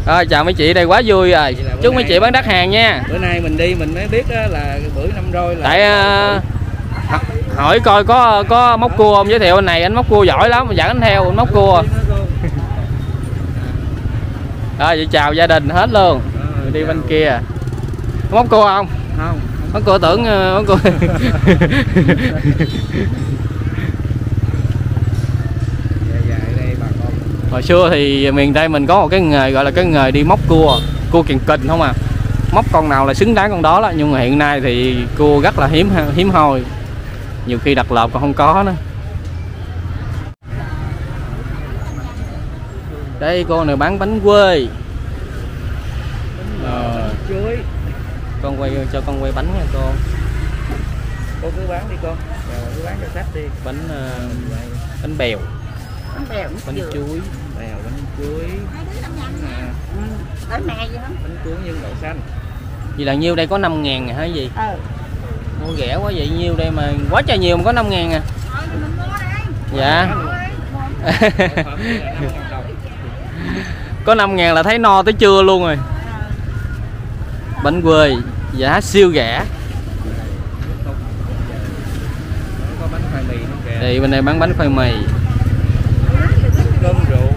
[SPEAKER 3] rồi chào mấy chị đây quá vui rồi. Chúc mấy chị bán đắt hàng nha.
[SPEAKER 1] bữa nay mình đi mình mới biết á là bưởi năm rồi là
[SPEAKER 3] tại ờ, h- hỏi coi có có móc cua không? Giới thiệu anh này anh móc cua giỏi lắm dẫn anh theo anh móc cua. Rồi chị chào gia đình hết luôn. Đi bên kia. Móc cua không?
[SPEAKER 1] Không.
[SPEAKER 3] Móc cua tưởng ờ, móc cua
[SPEAKER 1] dạ dạ ở đây bà con
[SPEAKER 3] hồi xưa thì miền tây mình có một cái nghề gọi là cái nghề đi móc cua cua kiền kình không à. Móc con nào là xứng đáng con đó đó nhưng mà hiện nay thì cua rất là hiếm hiếm hoi. Nhiều khi đặt lợp còn không có nữa. Đây cô này bán bánh quê. Rồi,
[SPEAKER 1] chuối
[SPEAKER 3] con quay cho con quay bánh nha cô
[SPEAKER 1] cô cứ bán đi con. Cứ bán cho khách đi.
[SPEAKER 3] Bánh ờ, bánh bèo.
[SPEAKER 4] Bánh bèo
[SPEAKER 3] bánh chuối
[SPEAKER 1] bèo bánh chuối bánh,
[SPEAKER 2] đó
[SPEAKER 1] bánh cuốn nhân đậu xanh.
[SPEAKER 3] Gì là nhiêu đây có 5 ngàn hả gì?
[SPEAKER 2] Ừ.
[SPEAKER 3] Mua rẻ quá vậy nhiêu đây mà quá trời nhiều mà có 5 ngàn à.
[SPEAKER 2] Mình mua đây
[SPEAKER 3] dạ.
[SPEAKER 1] Sản phẩm này là 5.000 đồng.
[SPEAKER 3] có 5 ngàn là thấy no tới trưa luôn rồi. Bánh quê giá siêu rẻ.
[SPEAKER 1] Có bánh khoai mì nữa kìa.
[SPEAKER 3] Thì bên này bán bánh khoai mì
[SPEAKER 1] cơm rượu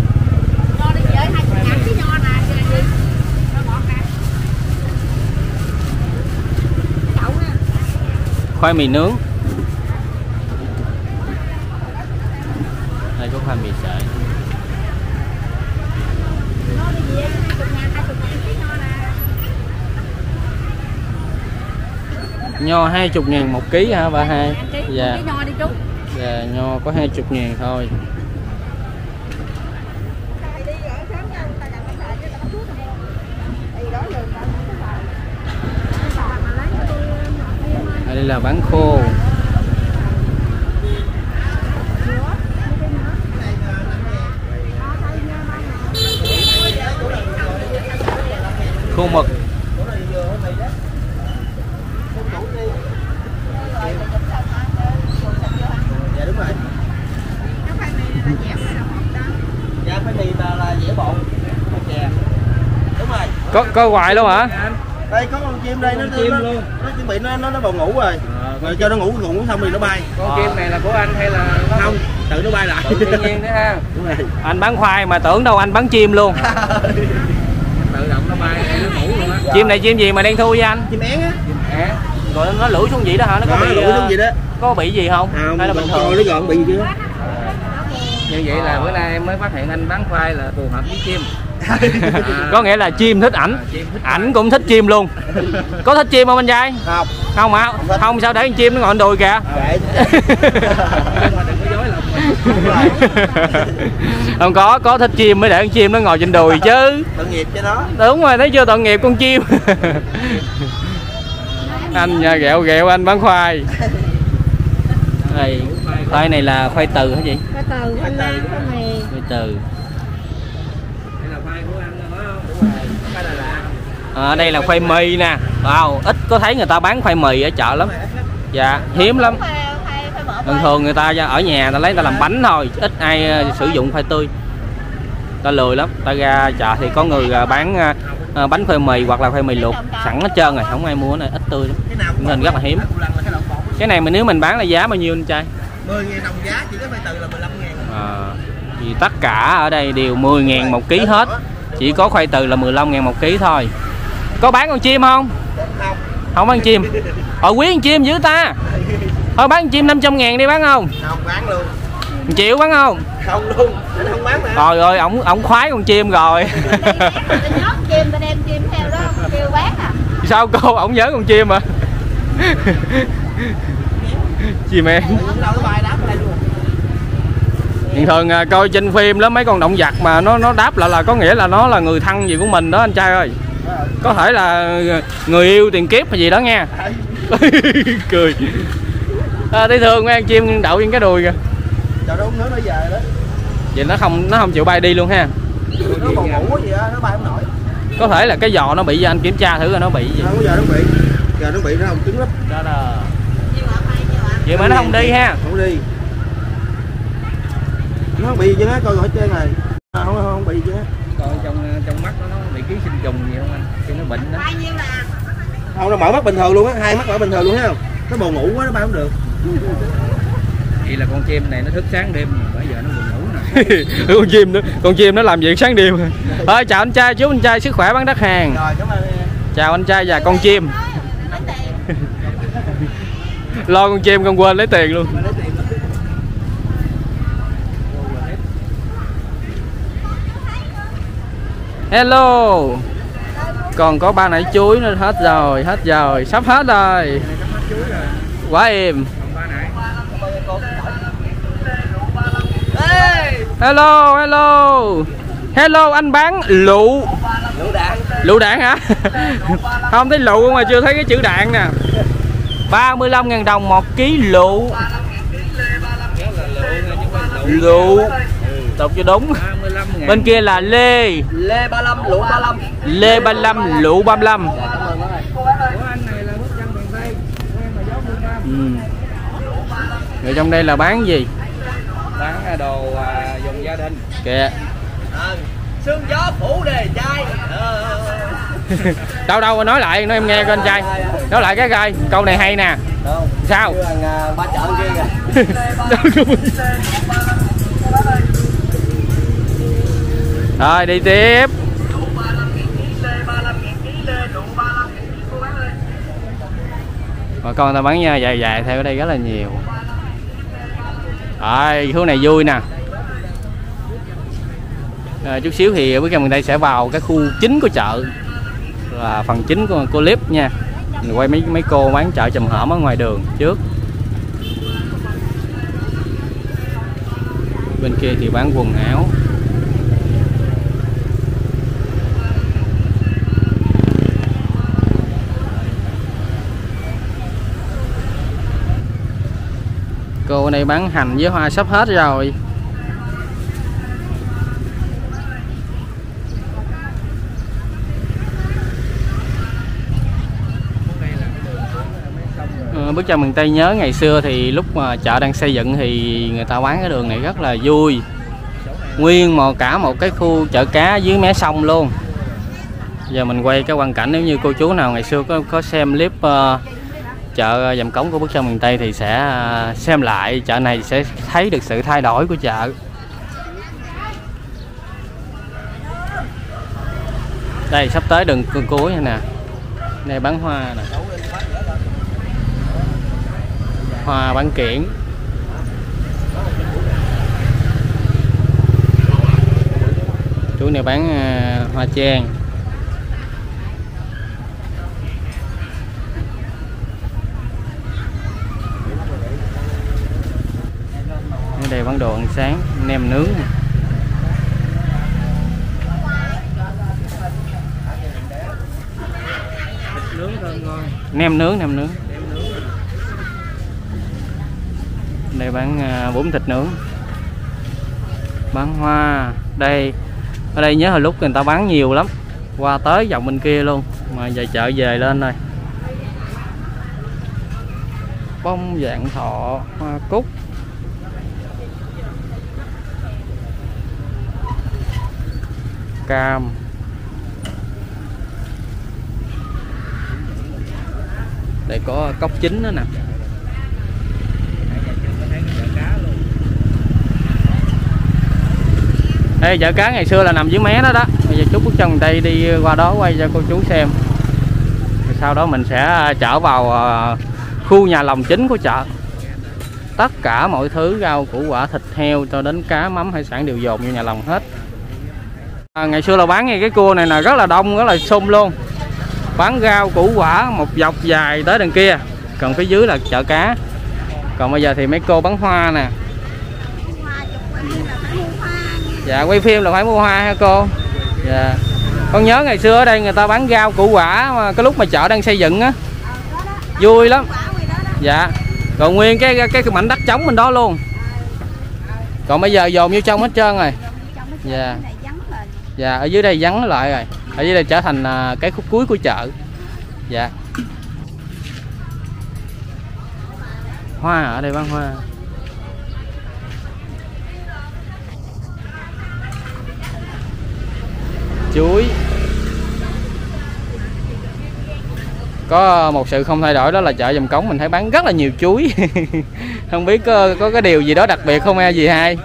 [SPEAKER 2] nho đi chơi hai chục ngàn cái nho nè cái này gì nó ngọt nè đậu nè
[SPEAKER 3] khoai mì nướng. Đây có khoai mì sợi nho 20 ngàn một ký hả bà hai? Dạ. dạ nho có 20 ngàn thôi là bán khô. Khô mực. Có có hoài luôn hả?
[SPEAKER 1] Đây có con chim đây nó
[SPEAKER 3] chim luôn.
[SPEAKER 1] Nó chuẩn bị nó nó nó vào ngủ rồi. Rồi cho nó ngủ ngủ xong thì nó bay.
[SPEAKER 3] Con chim này là của anh hay là
[SPEAKER 1] không tự nó bay lại.
[SPEAKER 3] Tự nhiên đấy ha.
[SPEAKER 1] Đúng rồi.
[SPEAKER 3] Anh bán khoai mà tưởng đâu anh bán chim luôn.
[SPEAKER 1] Tự động nó bay nó ngủ luôn á.
[SPEAKER 3] Chim này chim gì mà đang thu với anh?
[SPEAKER 1] Chim én á.
[SPEAKER 3] À, rồi nó lủi xuống vậy đó hả? Nó có
[SPEAKER 1] đó
[SPEAKER 3] bị
[SPEAKER 1] ngủ
[SPEAKER 3] ờ,
[SPEAKER 1] xuống gì đó.
[SPEAKER 3] có bị gì không?
[SPEAKER 1] Không
[SPEAKER 3] hay là bình thường?
[SPEAKER 1] nó gọn bị chưa
[SPEAKER 3] như vậy là bữa nay em mới phát hiện anh bán khoai là phù hợp với chim có nghĩa là chim thích ảnh. Ảnh cũng thích chim luôn. Có thích chim không anh trai
[SPEAKER 1] không.
[SPEAKER 3] Không hả? Không sao để con chim nó ngồi trên đùi kìa?
[SPEAKER 1] Để
[SPEAKER 3] nhưng mà đừng có dối lòng không có có thích chim mới để con chim nó ngồi trên đùi chứ.
[SPEAKER 1] Tội nghiệp cho nó
[SPEAKER 3] đúng rồi thấy chưa tội nghiệp con chim? Anh nhà ghẹo ghẹo anh bán khoai. Đây khoai này là khoai từ hả chị?
[SPEAKER 2] Cái từ, cái mì
[SPEAKER 3] khoai từ
[SPEAKER 1] đây là khoai của anh phải không đúng rồi khoai Đà Lạt
[SPEAKER 3] à, đây là khoai mì nè. Wow ít có thấy người ta bán khoai mì ở chợ lắm. Dạ hiếm lắm. Thường thường người ta ở nhà ta lấy ta làm bánh thôi ít ai ờ, sử dụng khoai tươi. Ta lười lắm. Ta ra chợ thì có người ờ, bán ờ, bánh khoai mì hoặc là khoai mì luộc. Sẵn hết trơn rồi không ai mua này ít tươi lắm.
[SPEAKER 1] Cái nào cũng
[SPEAKER 3] Nên rất là hiếm.
[SPEAKER 1] cái
[SPEAKER 3] này mà nếu mình bán là giá bao nhiêu anh trai?
[SPEAKER 1] 10 ngàn đồng giá chỉ có phải từ là 15 ngàn.
[SPEAKER 3] À, thì tất cả ở đây đều 10 ngàn một ký hết. Chỉ có khoai từ là 15 ngàn một ký thôi có bán con chim không?
[SPEAKER 1] Không
[SPEAKER 3] không bán chim. Ở quý con chim dữ ta. Thôi bán con chim 500 ngàn đi bán không?
[SPEAKER 1] Không bán luôn.
[SPEAKER 3] Triệu bán không?
[SPEAKER 1] Không luôn. Anh không bán mà.
[SPEAKER 3] Trời ơi, ổng ổng khoái con chim rồi.
[SPEAKER 2] Chim, ta đem chim theo đó kêu bán à.
[SPEAKER 3] Sao cô ổng nhớ con chim à? chim em. Thường thường à, coi trên phim đó mấy con động vật mà nó nó đáp lại là có nghĩa là nó là người thân gì của mình đó anh trai ơi. Có thể là người yêu tiền kiếp hay gì đó nha. Cười. À, thấy thương mấy con chim đậu trên cái đùi kìa.
[SPEAKER 1] nó uống nước nó về đó
[SPEAKER 3] Vậy nó không nó không chịu bay đi luôn ha.
[SPEAKER 1] nó còn ngủ gì á nó bay không nổi
[SPEAKER 3] Có thể là cái giò nó bị anh kiểm tra thử coi nó bị gì.
[SPEAKER 1] không giờ nó bị giờ nó bị nó không cứng lắm
[SPEAKER 3] Đó là. Vậy mà nó không đi ha.
[SPEAKER 1] không đi nó không bị gì chứ á coi hỏi trên này à, không không bị chứ.
[SPEAKER 3] Coi trong trong mắt nó nó bị ký sinh trùng gì không anh? Bệnh đó.
[SPEAKER 2] bao nhiêu là
[SPEAKER 1] không nó mở mắt bình thường luôn á hai mắt mở bình thường luôn thấy không nó buồn ngủ quá nó bay không được
[SPEAKER 3] Vậy là con chim này nó thức sáng đêm bây giờ nó buồn ngủ nè. con chim nó con chim nó làm việc sáng đêm. Thôi chào anh trai, chúc anh trai sức khỏe bán đắt hàng.
[SPEAKER 1] rồi
[SPEAKER 3] Chào anh trai và con chim. Lo con chim con quên lấy tiền luôn. Hello. Còn có ba nải chuối nữa hết rồi, hết rồi, sắp hết rồi. Quá êm. Hello, hello. Hello anh bán lụ.
[SPEAKER 1] lựu đạn
[SPEAKER 3] Lựu đạn hả? Không thấy lựu mà chưa thấy cái chữ đạn nè. 35.000 đồng một ký lựu. Lựu. Đọc cho đúng. Bên kia là lê.
[SPEAKER 1] lê 35 lựu 35
[SPEAKER 3] Lê 35, lựu 35. Ừ. Rồi trong đây là bán gì?
[SPEAKER 1] bán đồ dùng gia đình
[SPEAKER 3] Kìa.
[SPEAKER 1] sương gió phủ đề trai
[SPEAKER 3] đâu đâu nói lại nói em nghe coi anh trai. Nói lại cái coi, câu này hay nè. Sao?
[SPEAKER 1] thằng ba chợ kia kìa
[SPEAKER 3] Rồi đi tiếp. bà con ta bán nha dài dài theo ở đây rất là nhiều. Rồi khu này vui nè. À, chút xíu thì bữa mình đây sẽ vào cái khu chính của chợ. Là phần chính của cô clip nha. Mình quay mấy mấy cô bán chợ chùm hởm ở ngoài đường trước. Bên kia thì bán quần áo. Cô này bán hành với hoa sắp hết rồi. Ờ, bước chân miền Tây nhớ ngày xưa thì lúc mà chợ đang xây dựng thì người ta bán cái đường này rất là vui. Nguyên một cả một cái khu chợ cá dưới mé sông luôn. Giờ mình quay cái quan cảnh nếu như cô chú nào ngày xưa có có xem clip uh, chợ ờ, dầm cống của bức Sơn miền Tây thì sẽ ờ, xem lại. Chợ này sẽ thấy được sự thay đổi của chợ. Đây, sắp tới đường cuối nè. Đây, bán hoa nè. Hoa bán kiển. Chú này bán ờ, hoa trang bán đồ ăn sáng, nem nướng.
[SPEAKER 1] Nướng
[SPEAKER 3] nem nướng nem nướng. Đây bán à, bún thịt nướng. Bán hoa. Đây, ở đây nhớ hồi lúc người ta bán nhiều lắm. Qua tới dòng bên kia luôn. Mà giờ chợ về lên rồi. Bông dạng thọ, hoa cúc. Cam. Đây có cốc chín nữa nè.
[SPEAKER 1] Đây chợ cá
[SPEAKER 3] Ê, chợ cá ngày xưa là nằm dưới mé đó đó. Bây giờ chú bước chân đây đi qua đó quay cho cô chú xem. Sau đó mình sẽ à, trở vào à, khu nhà lòng chính của chợ. Tất cả mọi thứ rau củ quả thịt heo cho đến cá mắm hải sản đều dồn vô nhà lòng hết à, ngày xưa là bán ngay cái cua này là rất là đông rất là sung luôn. Bán rau củ quả một dọc dài tới đằng kia. Còn phía dưới là chợ cá. Còn bây giờ thì mấy cô bán hoa nè. Dạ quay phim là phải mua hoa ha cô? Dạ. Con nhớ ngày xưa ở đây người ta bán rau củ quả mà cái lúc mà chợ đang xây dựng á. Vui lắm. Dạ. Còn nguyên cái cái, cái mảnh đất trống bên đó luôn. Còn bây giờ dồn vô trong hết trơn rồi. Dạ.
[SPEAKER 2] yeah. này
[SPEAKER 3] dạ ở dưới đây vắng lại rồi. Ở dưới đây trở thành à, cái khúc cuối của chợ. Dạ. Hoa ở đây bán hoa. Chuối. Có một sự không thay đổi đó là chợ dầm cống mình thấy bán rất là nhiều chuối. Không biết có, có cái điều gì đó đặc biệt không e gì hay?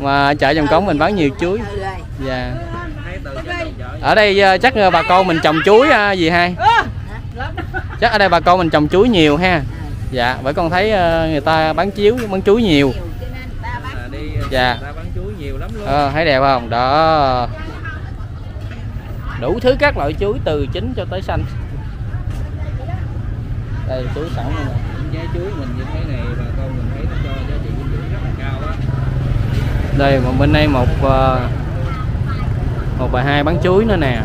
[SPEAKER 3] Mà chợ dòng cống mình bán nhiều chuối. Dạ. Ở đây ờ, chắc ờ, bà con mình trồng chuối ờ, gì hai? Chắc ở đây bà con mình trồng chuối nhiều ha. Dạ bởi con thấy người ta bán chiếu bán chuối nhiều. Dạ.
[SPEAKER 1] bán chuối nhiều lắm luôn
[SPEAKER 3] ờ, thấy đẹp không? Đó. Đủ thứ các loại chuối từ chín cho tới xanh. Đây chuối sẵn luôn nè.
[SPEAKER 1] Những trái chuối mình những cái này bà con mình thấy nó cho giá trị dinh dưỡng rất là cao á
[SPEAKER 3] đây mà bên đây một ờ, một bà hai bán chuối nữa nè.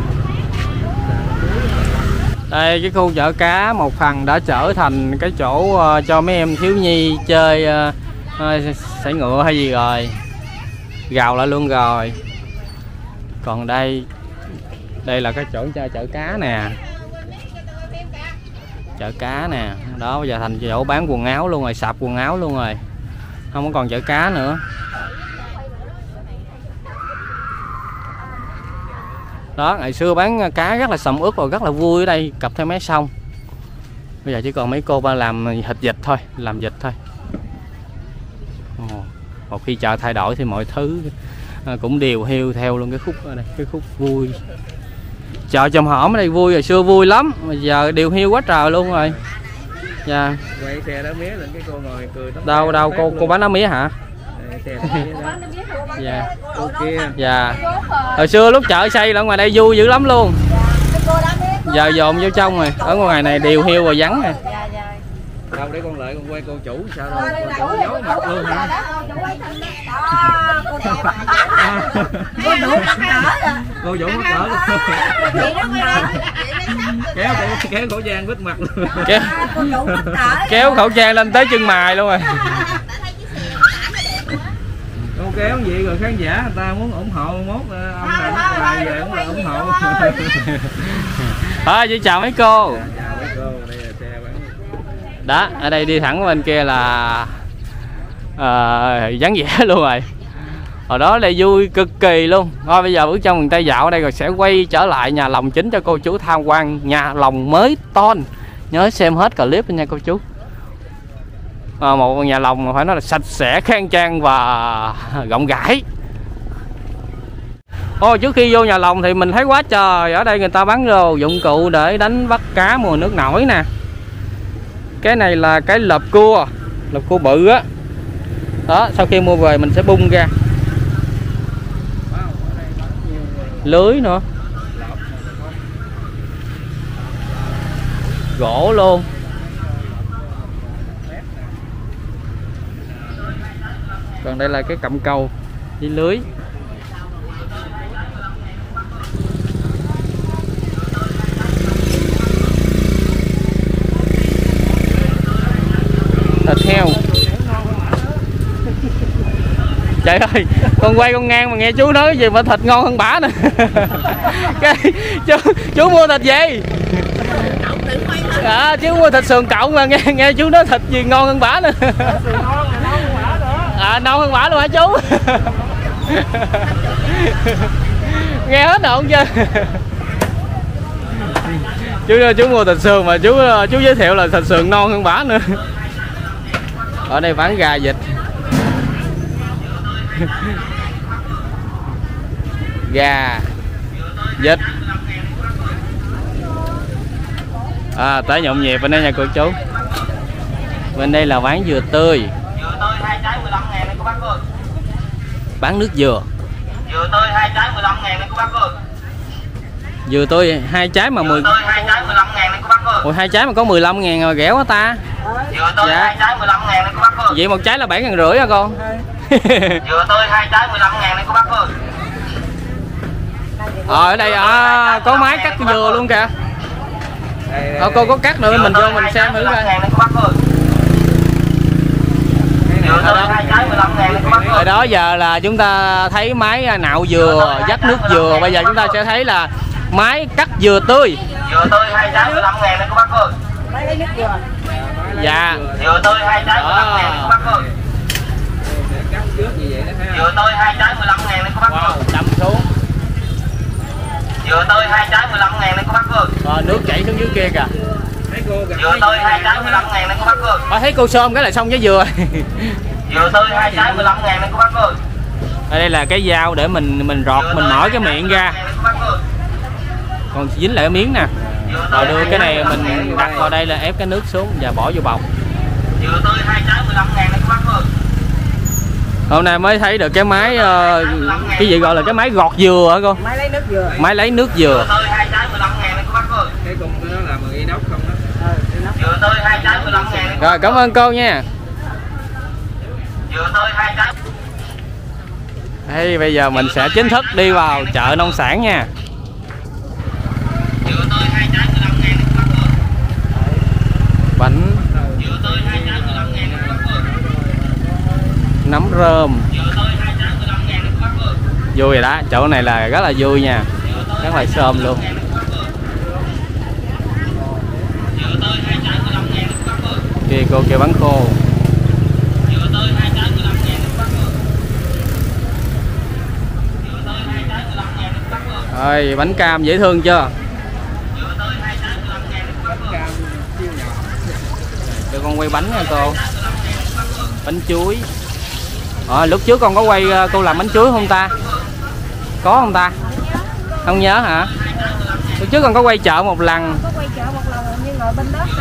[SPEAKER 3] Đây, cái khu chợ cá một phần đã trở thành cái chỗ ờ, cho mấy em thiếu nhi chơi ờ, sải ngựa hay gì rồi. Gào lại luôn rồi. Còn đây đây là cái chỗ cho chợ cá nè. Chợ cá nè. Đó, bây giờ thành chỗ bán quần áo luôn rồi, sạp quần áo luôn rồi. Không có còn chợ cá nữa. Đó ngày xưa bán cá rất là sầm uất và rất là vui ở đây cặp theo mé sông. Bây giờ chỉ còn mấy cô ba làm thịt vịt thôi làm vịt thôi. Một khi chợ thay đổi thì mọi thứ à, cũng đều hiu theo luôn cái khúc ở đây cái khúc vui. Chợ chùm hổm ở đây vui rồi xưa vui lắm mà giờ đều hiu quá trời luôn rồi. Dạ.
[SPEAKER 1] Quay xe đó mía lên cái cô ngồi cười tấm
[SPEAKER 3] đâu đâu cô cô bán ná mía hả dạ.
[SPEAKER 1] kia
[SPEAKER 3] dạ. Hồi xưa lúc chợ xây là ở ngoài đây vui dữ lắm luôn. Giờ dồn vô trong rồi. Ở ngoài này điều hiu rồi vắng nè
[SPEAKER 1] đâu để con lợi con quay cô chủ sao đâu? Cô chủ giấu mặt luôn hả?
[SPEAKER 2] Cô đủ mặt nở rồi.
[SPEAKER 1] cô chủ mất cỡ. Kéo cổ kéo khẩu trang bít mặt luôn.
[SPEAKER 3] Kéo, kéo khẩu trang lên tới chân mài luôn rồi
[SPEAKER 1] kéo gì rồi khán giả người ta muốn ủng hộ mốt ờ, ông nào nước ngoài về cũng là ủng hộ.
[SPEAKER 3] thôi chị chào mấy cô.
[SPEAKER 1] Chào mấy cô đây là xe bán
[SPEAKER 3] đó ở đây đi thẳng bên kia là ờ, vắng vẻ luôn rồi. Hồi đó là vui cực kỳ luôn. Thôi bây giờ bước trong miền tây dạo ở đây rồi sẽ quay trở lại nhà lòng chính cho cô chú tham quan nhà lòng mới ton. Nhớ xem hết clip nha cô chú à, một nhà lòng phải nói là sạch sẽ khang trang và rộng rãi. Ôi trước khi vô nhà lòng thì mình thấy quá trời. Ở đây người ta bán đồ dụng cụ để đánh bắt cá mùa nước nổi nè. Cái này là cái lợp cua lợp cua bự á. Đó sau khi mua về mình sẽ bung ra. Lưới nữa. Gỗ luôn. Còn đây là cái cặm câu với lưới. Thịt heo trời ơi con quay con ngang mà nghe chú nói gì mà thịt ngon hơn bả nè cái chú chú mua thịt gì? À, chú mua thịt sườn cộng mà nghe nghe chú nói thịt gì ngon hơn bả nè à ngon hơn bả luôn hả chú? Nghe hết hồn chưa? Chú chú mua thịt sườn mà chú chú giới thiệu là thịt sườn ngon hơn bả nữa. Ở đây bán gà vịt. Gà vịt. À tới nhộn nhịp bên đây nha cô chú. Bên đây là bán dừa tươi
[SPEAKER 5] tươi hai trái 15 ngàn này cô bác ơi.
[SPEAKER 3] Bán nước dừa.
[SPEAKER 5] Dừa tươi hai trái 15 ngàn này cô bác ơi.
[SPEAKER 3] Dừa tươi hai trái mà 10
[SPEAKER 5] Dừa tươi hai trái 15 ngàn này cô bác ơi.
[SPEAKER 3] Ủa hai trái mà có 15 ngàn rồi rẻ quá ta.
[SPEAKER 5] Dừa tươi
[SPEAKER 3] Dạ.
[SPEAKER 5] hai trái 15 ngàn này cô bác ơi.
[SPEAKER 3] Vậy một trái là 7 ngàn rưỡi hả con?
[SPEAKER 5] Dừa tươi hai trái 15 ngàn này cô bác ơi.
[SPEAKER 3] Ờ ở đây à, có máy cắt dừa luôn kìa. Ờ cô có cắt nữa mình vô mình xem thử coi
[SPEAKER 5] ngàn này cô bác ơi Dừa tươi hai trái 15 ngàn này cô bác
[SPEAKER 3] Rồi
[SPEAKER 5] ơi
[SPEAKER 3] đó giờ là chúng ta thấy máy nạo dừa, dắt nước dừa. Bây giờ chúng ta sẽ thấy là máy cắt dừa tươi.
[SPEAKER 5] Dừa tươi hai trái 15 ngàn này cô bác ơi
[SPEAKER 3] Dạ.
[SPEAKER 5] Dừa tươi hai trái 15 ngàn này cô bác ơi Dừa tươi hai trái 15 ngàn này các bác ơi
[SPEAKER 3] Đâm xuống
[SPEAKER 5] Dừa tươi hai trái 15 ngàn này các bác ơi
[SPEAKER 3] Ờ, nước chảy xuống dưới kia kìa.
[SPEAKER 5] Dừa tươi hai trái 15 ngàn này cô bác ơi
[SPEAKER 3] Ờ, thấy cô xôm cái là xong với dừa
[SPEAKER 5] Dừa tươi hai trái 15 ngàn này cô bác ơi
[SPEAKER 3] Ở đây là cái dao để mình mình rọt mình mở cái miệng ra. còn dính lại cái miếng nè. Rồi đưa cái này mình đặt vào đây là ép cái nước xuống và bỏ vô bọc
[SPEAKER 5] Dừa tươi hai trái 15 ngàn này cô bác ơi
[SPEAKER 3] hôm nay mới thấy được cái máy ờ, cái gì gọi là cái máy gọt dừa hả cô? Máy lấy nước dừa. Máy lấy nước
[SPEAKER 5] Dừa.
[SPEAKER 3] Dừa
[SPEAKER 5] tươi hai trái 15 ngàn này cô bác ơi
[SPEAKER 1] cái con đó là bằng inox không đó
[SPEAKER 5] Dừa tươi hai trái 15 ngàn. Này
[SPEAKER 3] rồi cảm ơn cô nha.
[SPEAKER 5] Dừa tươi hai trái.
[SPEAKER 3] Hey, bây giờ mình sẽ chính thức đi vào chợ nông sản nha.
[SPEAKER 5] Dừa tươi hai trái 15 ngàn. Này cô bác ơi
[SPEAKER 3] bánh.
[SPEAKER 5] Dừa tươi hai trái 15 ngàn. Này cô bác ơi
[SPEAKER 3] nấm rơm.
[SPEAKER 5] Dừa tươi hai trái 15 ngàn. Này cô bác ơi
[SPEAKER 3] vui rồi đó chỗ này là rất là vui nha. Rất là xôm luôn
[SPEAKER 5] Dừa tươi hai trái 15 ngàn này cô bác ơi
[SPEAKER 3] kia cô kêu bánh khô
[SPEAKER 5] Dừa tươi hai trái 15 ngàn này cô bác ơi Dừa tươi hai trái 15 này cô bác ơi
[SPEAKER 3] rồi bánh cam dễ thương chưa?
[SPEAKER 5] Dừa tươi hai trái 15 ngàn này cô bác ơi
[SPEAKER 3] cho con quay bánh nha cô. Bánh chuối. Ờ, lúc trước con có quay ờ, cô làm bánh chuối không ta? Có không ta? Không nhớ hả? Lúc trước con có quay chợ một lần.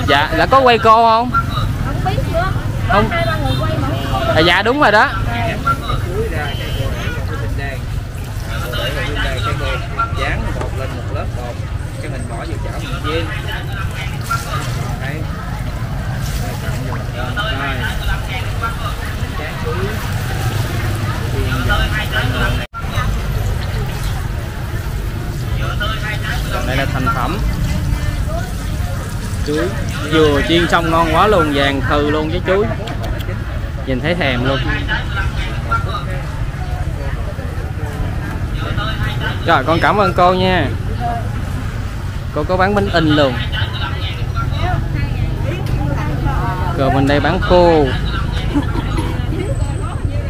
[SPEAKER 3] Dạ là có quay cô không
[SPEAKER 2] không biết nữa có
[SPEAKER 3] không. à, dạ đúng rồi đó.
[SPEAKER 1] Dán bột lên một lớp bột cái mình bỏ vô chảo mình chiên đấy rồi cộng vô mặt trên rồi chán xuống chiên vô
[SPEAKER 3] đây là thành phẩm. Chuối vừa chiên xong ngon quá luôn vàng thừ luôn với chuối. Nhìn thấy thèm luôn. Rồi con cảm ơn cô nha. Cô có bán bánh in luôn. Rồi bên đây bán khô.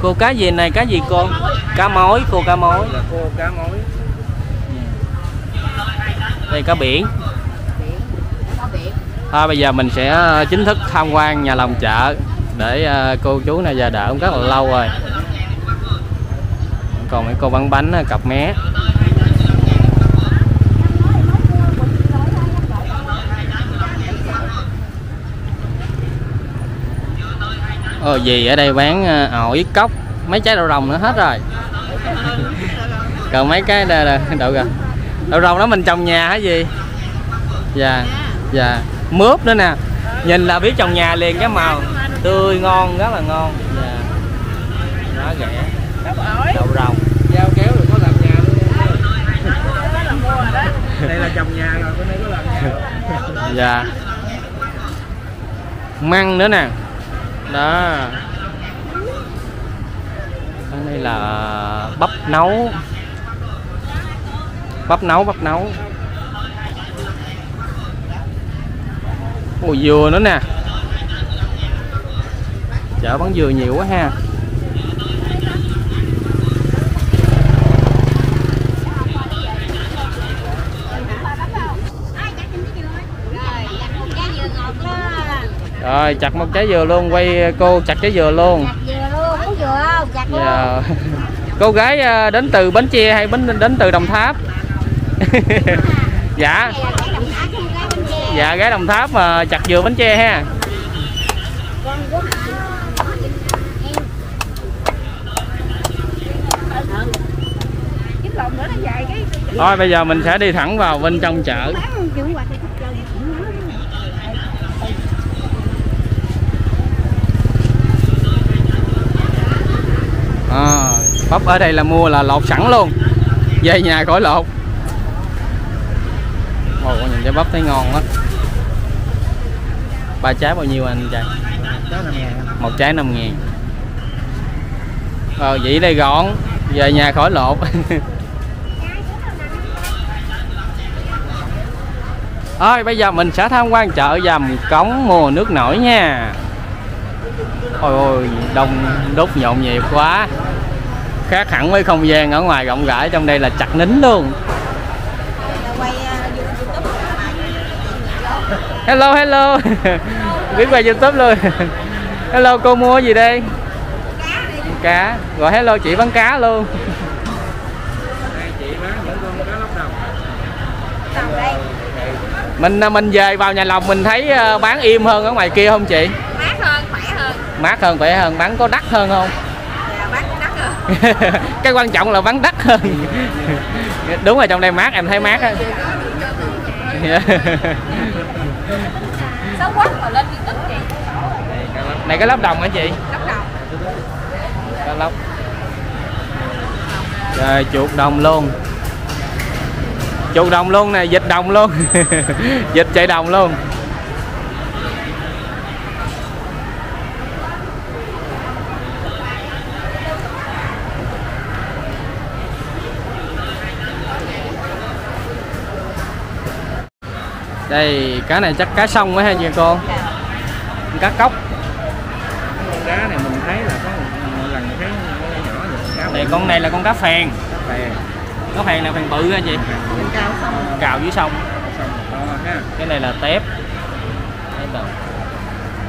[SPEAKER 3] Cô cá gì này? Cá gì cô? Cá mối cô cá mối.
[SPEAKER 1] Khô cá mối.
[SPEAKER 3] Đây cá
[SPEAKER 2] biển
[SPEAKER 3] Thôi bây giờ mình sẽ ờ, chính thức tham quan nhà lòng chợ để ờ, cô chú này giờ đợi cũng rất là lâu rồi. Còn mấy cô bán bánh ờ, cặp mé. Ồ gì ở đây bán ờ, ổi cốc, mấy trái đậu rồng nữa hết rồi. Còn mấy cái đây là đậu rồi. Đậu rồng đó mình trồng nhà hả gì? Dạ. Dạ. Mướp nữa nè. Nhìn là biết trồng nhà liền cái màu tươi ngon rất là ngon. Dạ. Đó rẻ. Đậu rồng.
[SPEAKER 1] dao kéo rồi có làm nhà luôn đây là trồng nhà rồi bên đây có làm nhà
[SPEAKER 3] Dạ. Măng nữa nè. Đó. Đây là bắp nấu. Bắp nấu, bắp nấu. Ôi dừa nữa nè. Chợ bán dừa nhiều quá ha.
[SPEAKER 2] rồi chặt một trái dừa
[SPEAKER 3] luôn, quay cô chặt trái dừa luôn.
[SPEAKER 2] chặt dừa luôn muốn dừa không chặt luôn
[SPEAKER 3] Dạ. Cô gái à, đến từ Bến Tre hay bến đến từ Đồng Tháp? dạ,
[SPEAKER 2] Này là cái đồng tháp không cái bên tre
[SPEAKER 3] dạ gái Đồng Tháp mà chặt dừa bánh Tre ha. Thôi bây giờ mình sẽ đi thẳng vào bên trong chợ. À, bắp ở đây là mua là lột sẵn luôn. Về nhà khỏi lột. Ồ, nhìn trái bắp thấy ngon quá. Ba trái bao nhiêu anh trai? Một trái 5 ngàn. Ờ, vậy đây gọn. Về nhà khỏi lột. Thôi bây giờ mình sẽ tham quan chợ dầm cống mùa nước nổi nha Ôi ôi đông đúc nhộn nhịp quá Khác hẳn với không gian ở ngoài rộng rãi trong đây là chặt nín luôn
[SPEAKER 2] quay uh, youtube
[SPEAKER 3] Hello hello. Biết qua youtube luôn. Hello cô mua gì đây? Cá. Rồi hello chị bán cá luôn.
[SPEAKER 1] Đây chị bán những con cá lóc đồng
[SPEAKER 2] còn đây
[SPEAKER 3] Mình à, mình về vào nhà lòng mình thấy à, bán im hơn ở ngoài kia không chị?
[SPEAKER 2] Mát hơn khỏe hơn.
[SPEAKER 3] Mát hơn khỏe hơn. Bán có đắt hơn không?
[SPEAKER 2] Dạ bán đắt hơn.
[SPEAKER 3] Cái quan trọng là bán đắt hơn. Đúng rồi trong đây mát em thấy mát á
[SPEAKER 2] xấu quá mà lên youtube
[SPEAKER 1] lóc
[SPEAKER 3] này cái lóc đồng hả chị?
[SPEAKER 2] Lóc đầu
[SPEAKER 3] cá lóc rồi chuột đồng luôn. Chuột đồng luôn nè vịt đồng luôn. Vịt chạy đồng luôn đây cá này chắc cá sông quá ha chị cô? Cá cốc
[SPEAKER 1] con cá này mình thấy là có một lần thấy nhỏ rồi cá
[SPEAKER 3] đây con này là con cá phèn.
[SPEAKER 1] Cá phèn.
[SPEAKER 3] Có phèn là phèn bự hả chị?
[SPEAKER 2] Cao xong
[SPEAKER 3] cào dưới sông.
[SPEAKER 1] Ha.
[SPEAKER 3] Cái này là tép.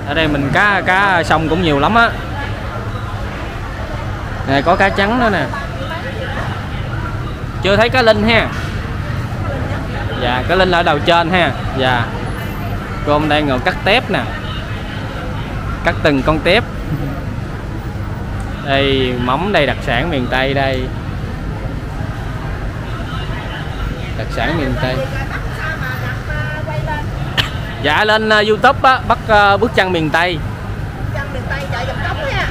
[SPEAKER 3] Ở đây mình cá cá sông cũng nhiều lắm á. Này có cá trắng nữa nè. Chưa thấy cá linh ha dạ cá linh ở đầu trên ha. Dạ. Cơm đang ngồi cắt tép nè. Cắt từng con tép. Đây mắm đây đặc sản miền Tây đây. Đặc sản miền Tây. Dạ lên uh, Youtube á, bắt uh, bước chân miền Tây.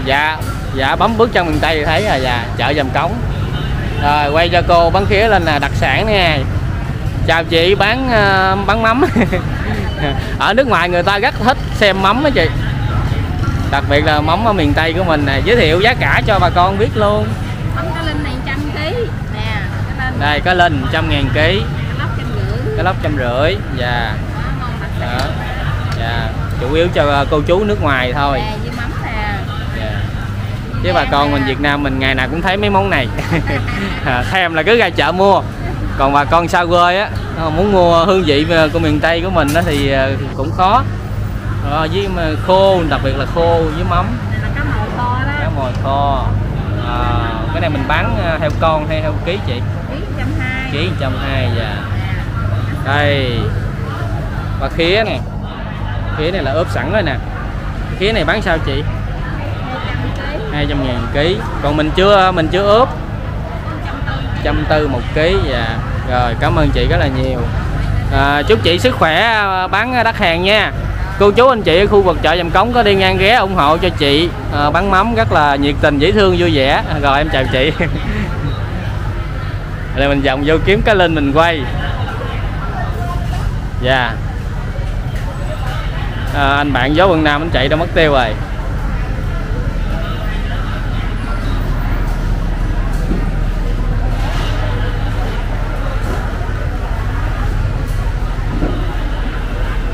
[SPEAKER 3] Dạ. Dạ bấm bước chân miền Tây thì thấy à dạ chợ Dầm Cống. Rồi quay cho cô bán khía lên là đặc sản nha Chào chị bán ờ, bán mắm. Ở nước ngoài người ta rất thích xem mắm á chị. Đặc biệt là mắm ở miền Tây của mình nè. Giới thiệu giá cả cho bà con biết luôn.
[SPEAKER 2] Mắm cá linh này trăm ký. Nè cá
[SPEAKER 3] Đây có linh trăm ngàn ký.
[SPEAKER 2] Cá lóc trăm rưỡi.
[SPEAKER 3] Dạ.
[SPEAKER 2] Đó
[SPEAKER 3] Đó. Dạ Chủ yếu cho ờ, cô chú nước ngoài thôi. Dạ. Chứ bà con mình Việt Nam mình ngày nào cũng thấy mấy món này. Thèm là cứ ra chợ mua Còn bà con xa quê á ờ, Muốn mua hương vị của miền Tây của mình á thì ờ, cũng khó. Ờ, với mà khô, đặc biệt là khô với mắm.
[SPEAKER 2] Cá mồi to đó.
[SPEAKER 3] Cá mồi kho. À, Cái này mình bán heo con hay heo ký chị?
[SPEAKER 2] ký trăm hai.
[SPEAKER 3] Ký 120 dạ. Đây. Và khía nè. Khía này là ướp sẵn rồi nè. Khía này bán sao chị?
[SPEAKER 2] hai trăm ký.
[SPEAKER 3] 200 ngàn ký. Còn mình chưa mình chưa ướp trăm tư một ký dạ. Rồi cảm ơn chị rất là nhiều. À, chúc chị sức khỏe à, bán đắt hàng nha. Cô chú anh chị ở khu vực chợ Dầm Cống có đi ngang ghé ủng hộ cho chị à, bán mắm rất là nhiệt tình dễ thương vui vẻ. À, rồi em chào chị. Rồi mình vòng vô kiếm cái linh mình quay. Dạ. À, anh bạn gió quận nam anh chạy đâu mất tiêu rồi.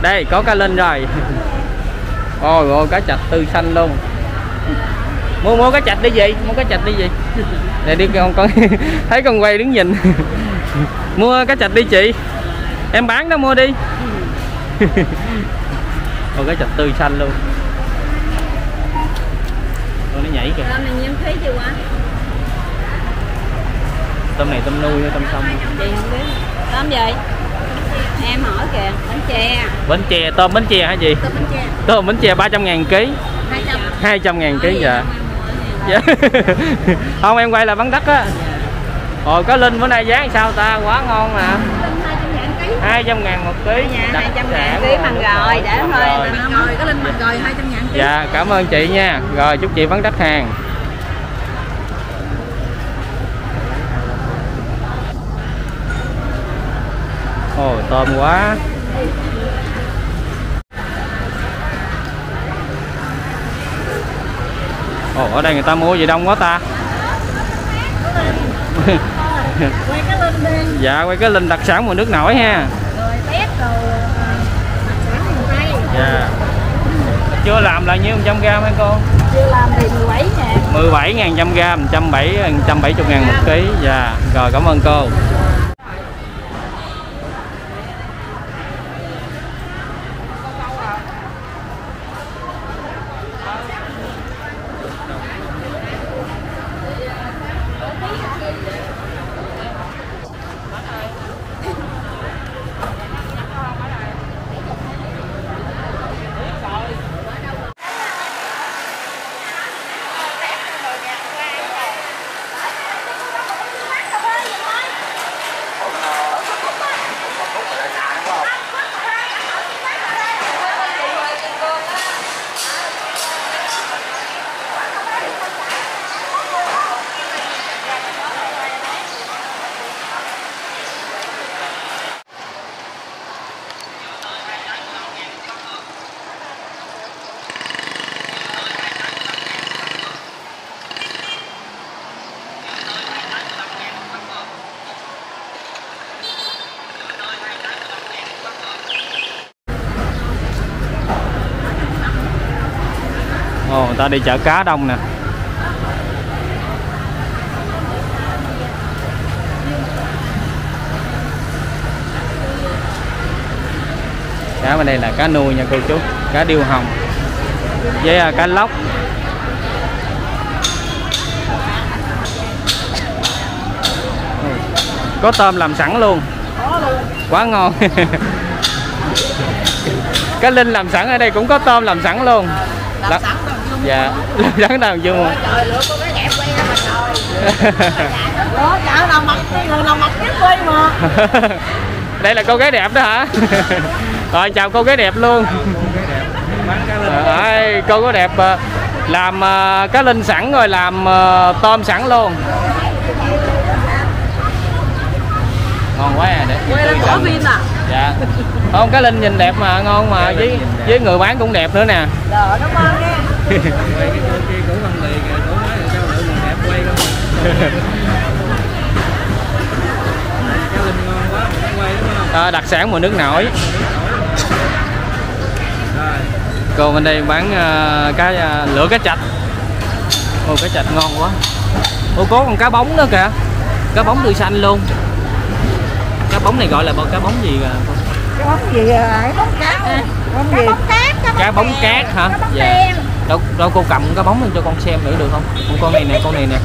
[SPEAKER 3] Đây có cá linh rồi. Ôi ôi cá chạch tư xanh luôn. Mua mua cá chạch đi gì mua cá chạch đi gì để đi con con thấy con quay đứng nhìn. Mua cá chạch đi chị. Em bán đó mua đi. Ôi cá chạch tươi xanh luôn. Ôi nó nhảy kìa.
[SPEAKER 2] Tôm này nhiêu ký chưa quá
[SPEAKER 3] tôm này tôm nuôi hay tôm sông
[SPEAKER 2] chị không biết. Tôm gì em hỏi kìa bánh chè
[SPEAKER 3] bánh chè tôm bánh chè hả chị?
[SPEAKER 2] Tôm bánh chè.
[SPEAKER 3] Tôm bánh chè 300 ngàn ký.
[SPEAKER 2] Hai trăm.
[SPEAKER 3] 200 ngàn ký dạ. Dạ. không em quay là bán đất á. Ồ có Linh bữa nay giá sao ta? Quá ngon nè
[SPEAKER 2] hai trăm
[SPEAKER 3] 200
[SPEAKER 2] ngàn
[SPEAKER 3] một ký.
[SPEAKER 2] Dạ,
[SPEAKER 3] Đặc
[SPEAKER 2] 200
[SPEAKER 3] sản
[SPEAKER 2] ngàn ký bằng rồi, để thôi.
[SPEAKER 3] rồi.
[SPEAKER 2] Bằng rồi, có linh bằng rồi 200 ngàn ký.
[SPEAKER 3] Dạ cảm ơn chị nha. Rồi chúc chị bán đắt hàng Ồ tôm quá. Ồ ở đây người ta mua gì đông quá ta?
[SPEAKER 2] Quay cái linh đi
[SPEAKER 3] Dạ quay cái linh đặc sản mùa nước nổi ha.
[SPEAKER 2] Rồi tép rồi đặc sản miền tây
[SPEAKER 3] Dạ. Chưa làm là nhiêu 100 gram hay cô?
[SPEAKER 2] chưa làm thì 17 ngàn.
[SPEAKER 3] 17 ngàn trăm gram 170 170 ngàn một ký. Dạ rồi cảm ơn cô đi chợ cá đông nè. Cá bên đây là cá nuôi nha cô chú Cá điêu hồng Với à, cá lóc. Có tôm làm sẵn luôn. Quá ngon. Cái linh làm sẵn ở đây cũng có tôm làm sẵn luôn.
[SPEAKER 4] Làm sẵn
[SPEAKER 3] dạ sẵn nào chưa mua.
[SPEAKER 4] Trời lựa con cái đẹp quay ra mà trời. Đó chả nào mặc người nào mặc nhất quay mà.
[SPEAKER 3] Đây là cô gái đẹp đó hả? Rồi chào cô gái đẹp luôn.
[SPEAKER 1] Cái
[SPEAKER 3] Đấy, cô có đẹp ờ, làm ờ, cá linh sẵn rồi làm ờ, tôm sẵn luôn. Ngon quá à để
[SPEAKER 4] quay lên bỏ phim à?
[SPEAKER 3] Dạ. Không cá linh nhìn đẹp mà ngon mà. Với với người bán cũng đẹp nữa nè.
[SPEAKER 4] Ngon nha
[SPEAKER 1] quay cái cô kia cũ văn lì kìa cũ nói là sao mình đẹp quay không cá linh ngon quá quay đúng không
[SPEAKER 3] Ờ, đặc sản mùa nước nổi.
[SPEAKER 1] Rồi
[SPEAKER 3] cô bên đây bán ờ, cá ờ, lửa cá chạch. Ô cá chạch ngon quá. Ô có con cá bóng nữa kìa. Cá bóng tươi xanh luôn. Cá bóng này gọi là bao cá bóng gì kìa?
[SPEAKER 4] Cái bóng gì à cái bóng cá. Bóng gì bóng cát.
[SPEAKER 3] Cá bóng cát hả? Dạ đâu đâu cô cầm cá bóng lên cho con xem thử được không? Con con này nè con này nè.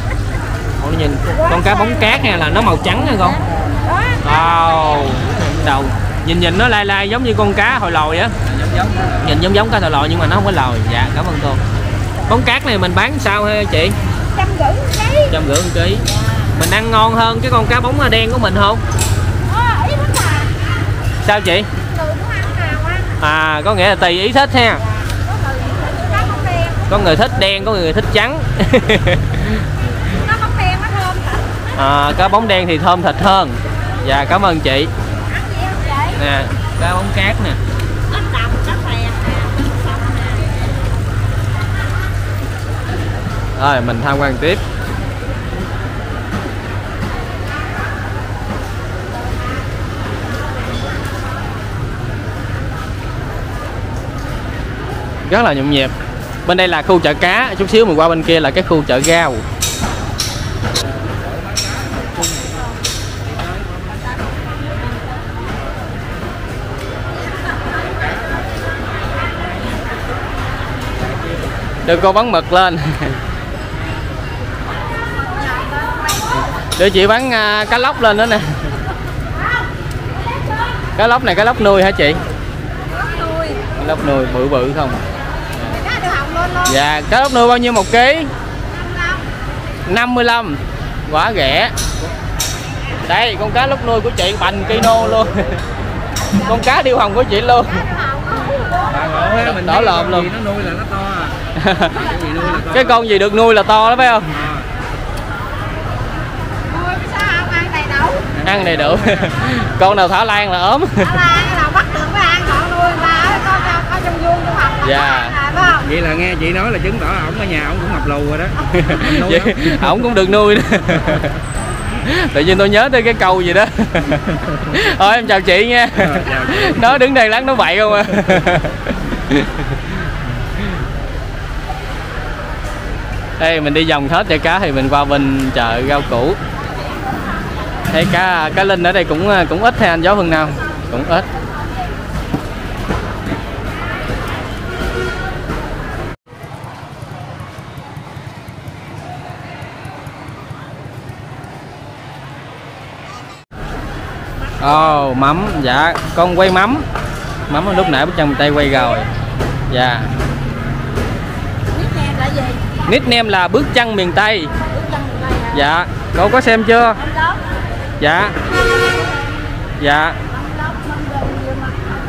[SPEAKER 3] Con nhìn con cá bóng cát này là nó màu trắng nè con? Wow đầu. Nhìn nhìn nó lai lai giống như con cá hồi lòi á.
[SPEAKER 1] Giống giống.
[SPEAKER 3] Nhìn giống giống cá hồi lòi nhưng mà nó không có lòi. Dạ cảm ơn cô. Bóng cát này mình bán sao ha chị?
[SPEAKER 2] Trăm rưỡi ký.
[SPEAKER 3] Trăm rưỡi một ký. Mình ăn ngon hơn cái con cá bóng đen của mình không?
[SPEAKER 2] Ờ
[SPEAKER 3] sao chị? À có nghĩa là tùy ý thích ha
[SPEAKER 2] có người cá bóng đen
[SPEAKER 3] có người thích đen có người thích trắng.
[SPEAKER 2] Cá bóng đen nó thơm thịt
[SPEAKER 3] à, cá bóng đen thì thơm thịt hơn. Dạ cảm ơn chị. Nè cá bóng cát nè. Rồi mình tham quan tiếp. Rất là nhộn nhịp bên đây là khu chợ cá chút xíu mình qua bên kia là cái khu chợ rau đưa cô bán mực lên. Đưa chị bán à, cá lóc lên nữa nè. Cá lóc này cá lóc nuôi hả chị? Cá lóc nuôi. Bự bự không dạ cá lóc nuôi bao nhiêu một ký? 55 quả rẻ. Đây con cá lóc nuôi của chị bành kilo luôn. Con cá điêu hồng của chị luôn.
[SPEAKER 1] Bà mình
[SPEAKER 3] Đỏ
[SPEAKER 1] con
[SPEAKER 3] luôn.
[SPEAKER 1] gì nó nuôi là nó to à cái
[SPEAKER 3] con gì được nuôi là to đó phải không?
[SPEAKER 2] Ăn đầy đủ?
[SPEAKER 3] Con nào thả lan là ốm?
[SPEAKER 2] Ở là cái nào bắt được mới ăn còn nuôi người ta ở có có, có trong vuông trong học là
[SPEAKER 3] Dạ.
[SPEAKER 2] phải không?
[SPEAKER 1] Vậy là nghe chị nói là chứng tỏ ổng ở nhà ổng cũng mập lù rồi đó.
[SPEAKER 3] Vậy,
[SPEAKER 1] ổng.
[SPEAKER 3] cũng được nuôi đó. Tự nhiên tôi nhớ tới cái câu gì đó. Thôi em chào chị nha.
[SPEAKER 1] Chị.
[SPEAKER 3] nó đứng đây lát nó bậy không à? Đây mình đi vòng hết chợ cá thì mình qua bên chợ rau củ. Thấy cá cá linh ở đây cũng cũng ít hay anh gió phương nào cũng ít Ồ, oh, mắm, dạ, con quay mắm. Mắm lúc nãy bức chân tay quay rồi. Dạ.
[SPEAKER 2] Nickname là gì?
[SPEAKER 3] Nickname là bước chân miền Tây. Dạ, cô có xem chưa? Dạ. Dạ.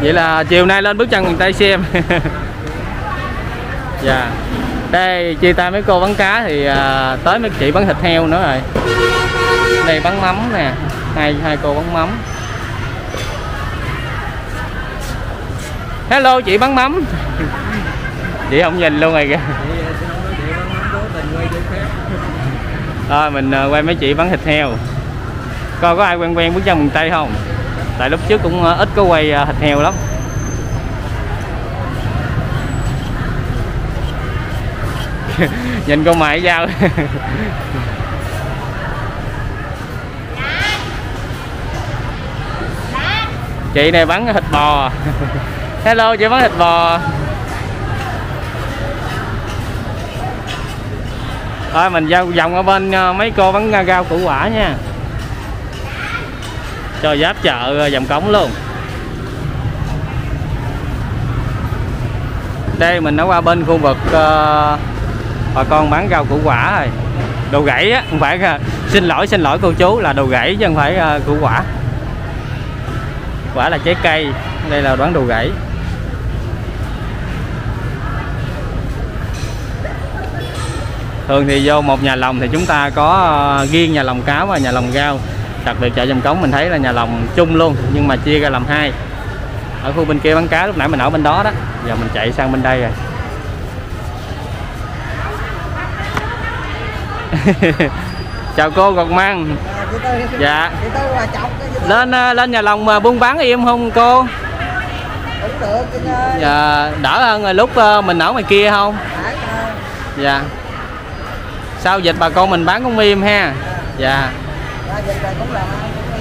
[SPEAKER 3] Vậy là chiều nay lên bước chân miền Tây xem. Dạ. Đây, chia tay mấy cô bán cá thì à, tới mấy chị bán thịt heo nữa rồi. Đây bán mắm nè. Hai, hai cô bán mắm Hello, chị bán mắm. Chị không nhìn luôn rồi kìa. Thôi, mình ờ, quay mấy chị bán thịt heo. Coi có ai quen quen bước chân miền Tây không? Tại lúc trước cũng ờ, ít có quay ờ, thịt heo lắm. Nhìn con mày dao. Chị này bán thịt bò. Hello chị bán thịt bò. Thôi mình giao vòng ở bên ờ, mấy cô bán rau củ quả nha. Cho giáp chợ ờ, vòng cống luôn. Đây mình đã qua bên khu vực ờ, bà con bán rau củ quả rồi. Đồ gãy á không phải ờ, xin lỗi xin lỗi cô chú là đồ gãy chứ không phải củ quả. Quả là trái cây đây là bán đồ gãy. Thường thì vô một nhà lòng thì chúng ta có ờ, riêng nhà lòng cáo và nhà lòng rau đặc biệt chợ Dầm Cống mình thấy là nhà lòng chung luôn, nhưng mà chia ra làm hai. Ở khu bên kia bán cá lúc nãy mình ở bên đó đó. Giờ mình chạy sang bên đây rồi. Chào cô Gọt Măng dạ.
[SPEAKER 4] Chị tư là
[SPEAKER 3] lên ờ, lên nhà lòng mà buôn bán em không cô? Dạ đỡ hơn lúc ờ, mình ở ngoài kia không? Dạ sau dịch bà con mình bán cũng im ha? Dạ.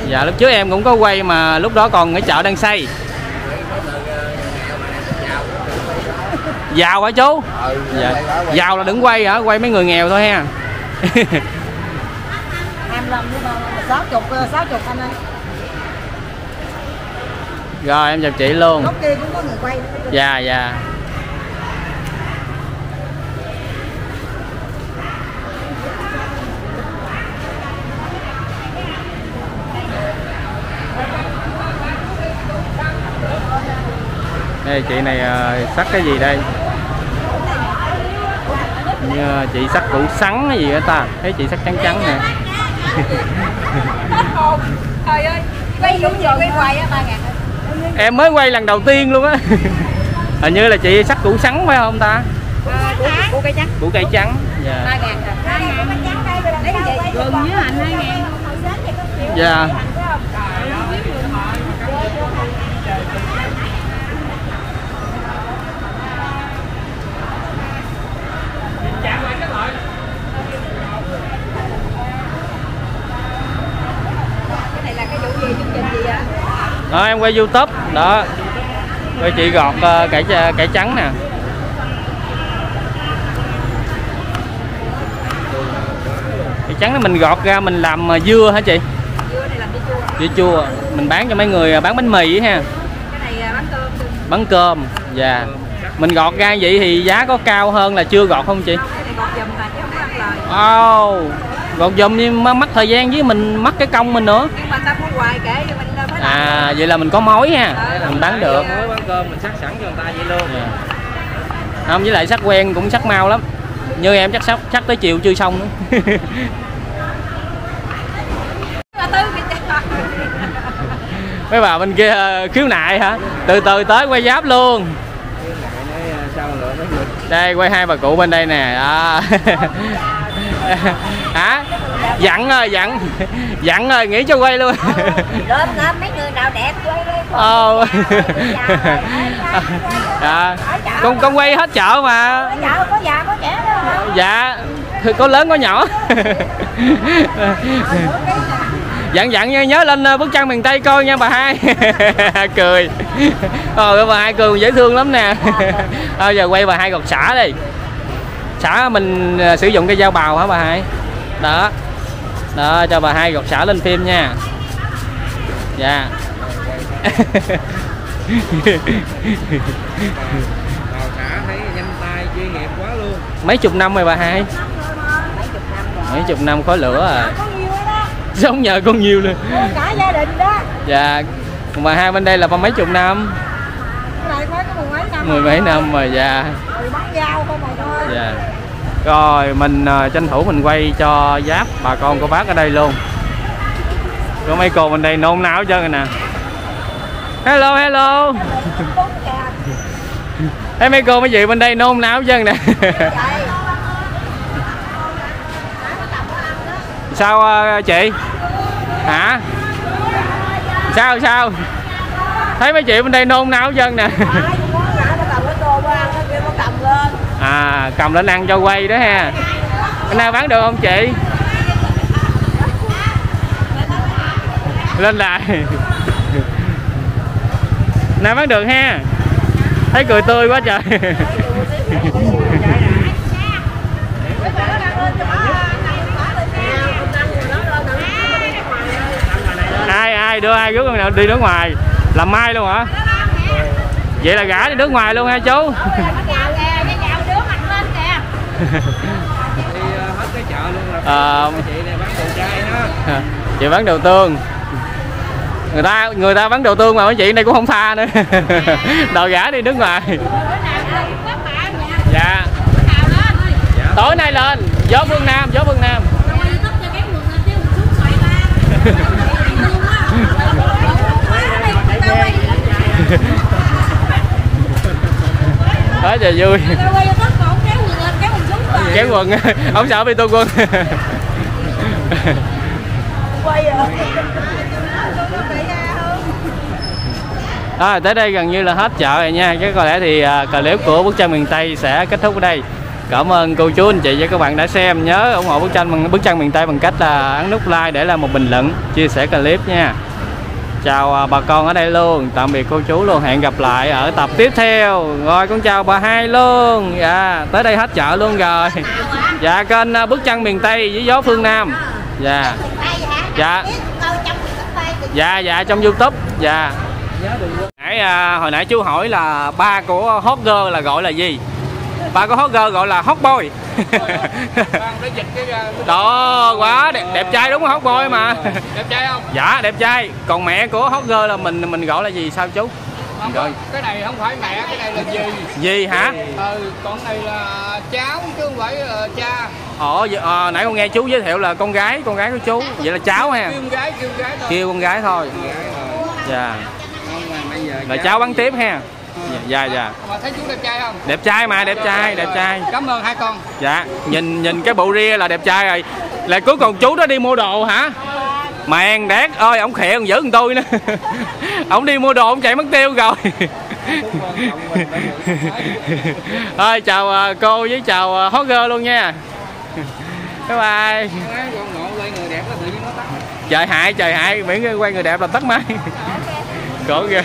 [SPEAKER 3] Dạ lúc trước em cũng có quay mà lúc đó còn cái chợ đang xây. Giàu hả chú? Dạ. giàu là đừng quay hả? Quay mấy người nghèo thôi ha.
[SPEAKER 4] Anh ơi.
[SPEAKER 3] Rồi em chào chị luôn.
[SPEAKER 4] Góc kia cũng có người quay. Nữa.
[SPEAKER 3] dạ dạ đây chị này ờ, sắc cái gì đây? Như ờ, chị sắc củ sắn hay gì đó ta? Thấy chị sắc trắng trắng nè.
[SPEAKER 2] Trời ơi quay đúng giờ quay hoài á ba ngàn
[SPEAKER 3] em mới quay lần đầu tiên luôn á. Hình như là chị sắc củ sắn phải không ta?
[SPEAKER 2] Cô cây trắng.
[SPEAKER 3] Củ cây trắng dạ.
[SPEAKER 2] Ba ngàn rồi hai ngàn. Lấy gì? Gừng với hành hai ngàn.
[SPEAKER 3] Dạ.
[SPEAKER 2] cái này là cái vụ gì chương trình gì ạ
[SPEAKER 3] đó em quay youtube. Đó. Quay chị gọt ờ, cải cải trắng nè. Cải trắng đó mình gọt ra mình làm ờ, dưa hả chị?
[SPEAKER 2] Dưa chua.
[SPEAKER 3] Mình bán cho mấy người ờ, bán bánh mì á ha. Bán cơm dạ. Mình gọt ra vậy thì giá có cao hơn là chưa gọt không chị? Oh, gọt nhưng mà mất thời gian với mình mất cái công mình nữa.
[SPEAKER 2] Nhưng mà ta mua hoài kể thì mình phải làm
[SPEAKER 3] à vậy là mình có mối ha. Mình bán được.
[SPEAKER 1] mới bán cơm mình sắc sẵn cho người ta vậy luôn.
[SPEAKER 3] Dạ. không với lại sắc quen cũng sắc mau lắm. Như em chắc sắc chắc tới chiều chưa xong nữa. Mấy bà bên kia ờ, khiếu nại hả? Từ từ tới quay giáp luôn.
[SPEAKER 1] À, được?
[SPEAKER 3] Đây quay hai bà cụ bên đây nè. Đó. Hả? Dặn rồi dặn. Dặn rồi nghĩ cho quay luôn.
[SPEAKER 4] Lên lên mấy người nào đẹp quay đi.
[SPEAKER 3] Ồ. dạ. Con con quay hết chợ mà.
[SPEAKER 4] Chợ có già có trẻ
[SPEAKER 3] dạ. Có lớn có nhỏ. Dặn dặn nhớ, lên ờ, bức tranh miền tây coi nha bà hai. Cười. Ôi bà hai cười dễ thương lắm nè. Thôi giờ quay bà hai gọt xả đi xả mình ờ, sử dụng cái dao bào hả bà hai? Đó. Đó cho bà hai gọt xả lên phim nha. Dạ.
[SPEAKER 1] Vào xã thấy nhanh tay chuyên nghiệp quá luôn.
[SPEAKER 3] Mấy chục năm rồi bà hai? Mấy chục năm khói lửa à?
[SPEAKER 4] Có nhiều đó.
[SPEAKER 3] Sống nhờ con nhiều luôn.
[SPEAKER 4] Cả gia đình đó.
[SPEAKER 3] Dạ. Bà hai bên đây là ba mấy chục năm?
[SPEAKER 4] Mười mấy năm
[SPEAKER 3] rồi dạ
[SPEAKER 4] dao không mà thôi
[SPEAKER 3] dạ. Rồi mình ờ, tranh thủ mình quay cho giáp bà con cô bác ở đây luôn. Có mấy cô bên đây nôn náo rồi nè. Hello hello. Thấy mấy cô mấy chị bên đây nôn náo hết trơn nè. Sao ờ, chị? Hả? Sao sao? Thấy mấy chị bên đây nôn náo hết trơn nè à cầm lên ăn cho quay đó ha. Cái nào bán được không chị? Lên lại. Nào bán được ha. Thấy cười tươi quá trời. Ai ai, đưa ai rước con nào đi nước ngoài? Làm mai luôn hả? Vậy là gả đi nước ngoài luôn ha chú
[SPEAKER 1] đi ờ, hết cái chợ luôn là cái chị này bán đồ chay đó.
[SPEAKER 3] Chị bán đầu tương người ta người ta bán đầu tương mà mấy chị đây cũng không tha nữa. Đòi gã đi nước ngoài. Dạ. Tối nay lên gió phương nam gió phương nam. Đó giờ vui kéo quần. Ông sợ bị tô quân À, tới đây gần như là hết chợ rồi nha. Chắc có lẽ thì à, clip của bức tranh miền Tây sẽ kết thúc ở đây. Cảm ơn cô chú anh chị và các bạn đã xem. Nhớ ủng hộ bức tranh bằng bức tranh miền Tây bằng cách là ấn nút like để lại một bình luận Chia sẻ clip nha Chào à, bà con ở đây luôn. Tạm biệt cô chú luôn. Hẹn gặp lại ở tập tiếp theo. Rồi con chào bà hai luôn. Dạ tới đây hết chợ luôn rồi. Dạ kênh à, bức tranh miền Tây với gió phương Nam. Dạ. Dạ. Dạ dạ trong youtube. Dạ. Nãy à, hồi nãy chú hỏi là ba của hot girl là gọi là gì ba của hot girl gọi là hot boy. Đó quá đẹp, đẹp trai đúng không? Hot boy mà.
[SPEAKER 1] Đẹp trai không?
[SPEAKER 3] Dạ đẹp trai. Còn mẹ của hot girl là mình mình gọi là gì? Sao chú?
[SPEAKER 1] Không,
[SPEAKER 3] Rồi.
[SPEAKER 1] cái này không phải mẹ cái này là gì?
[SPEAKER 3] Gì hả?
[SPEAKER 1] Ừ còn này là cháu chứ không phải là cha.
[SPEAKER 3] Ồ ờ, nãy con nghe chú giới thiệu là con gái con gái của chú. Vậy là cháu ha
[SPEAKER 1] kêu con gái kêu con gái thôi.
[SPEAKER 3] Kêu con gái thôi.
[SPEAKER 1] Con
[SPEAKER 3] dạ.
[SPEAKER 1] Giờ
[SPEAKER 3] là cháu bắn tiếp ha dạ dạ
[SPEAKER 1] mà thấy chú đẹp trai không?
[SPEAKER 3] Đẹp trai mà đẹp trai đẹp trai.
[SPEAKER 1] Cảm ơn hai con.
[SPEAKER 3] Dạ nhìn nhìn cái bộ ria là đẹp trai rồi. Là cuối cùng chú đó đi mua đồ hả? Mèn đét ơi ổng khẽ còn giữ con tôi nữa. Ổng đi mua đồ ổng chạy mất tiêu rồi. Thôi chào à, cô với chào à, hot girl luôn nha. Bye bye. Trời hại trời hại. Miễn quay người đẹp là tắt máy. Cổ ghê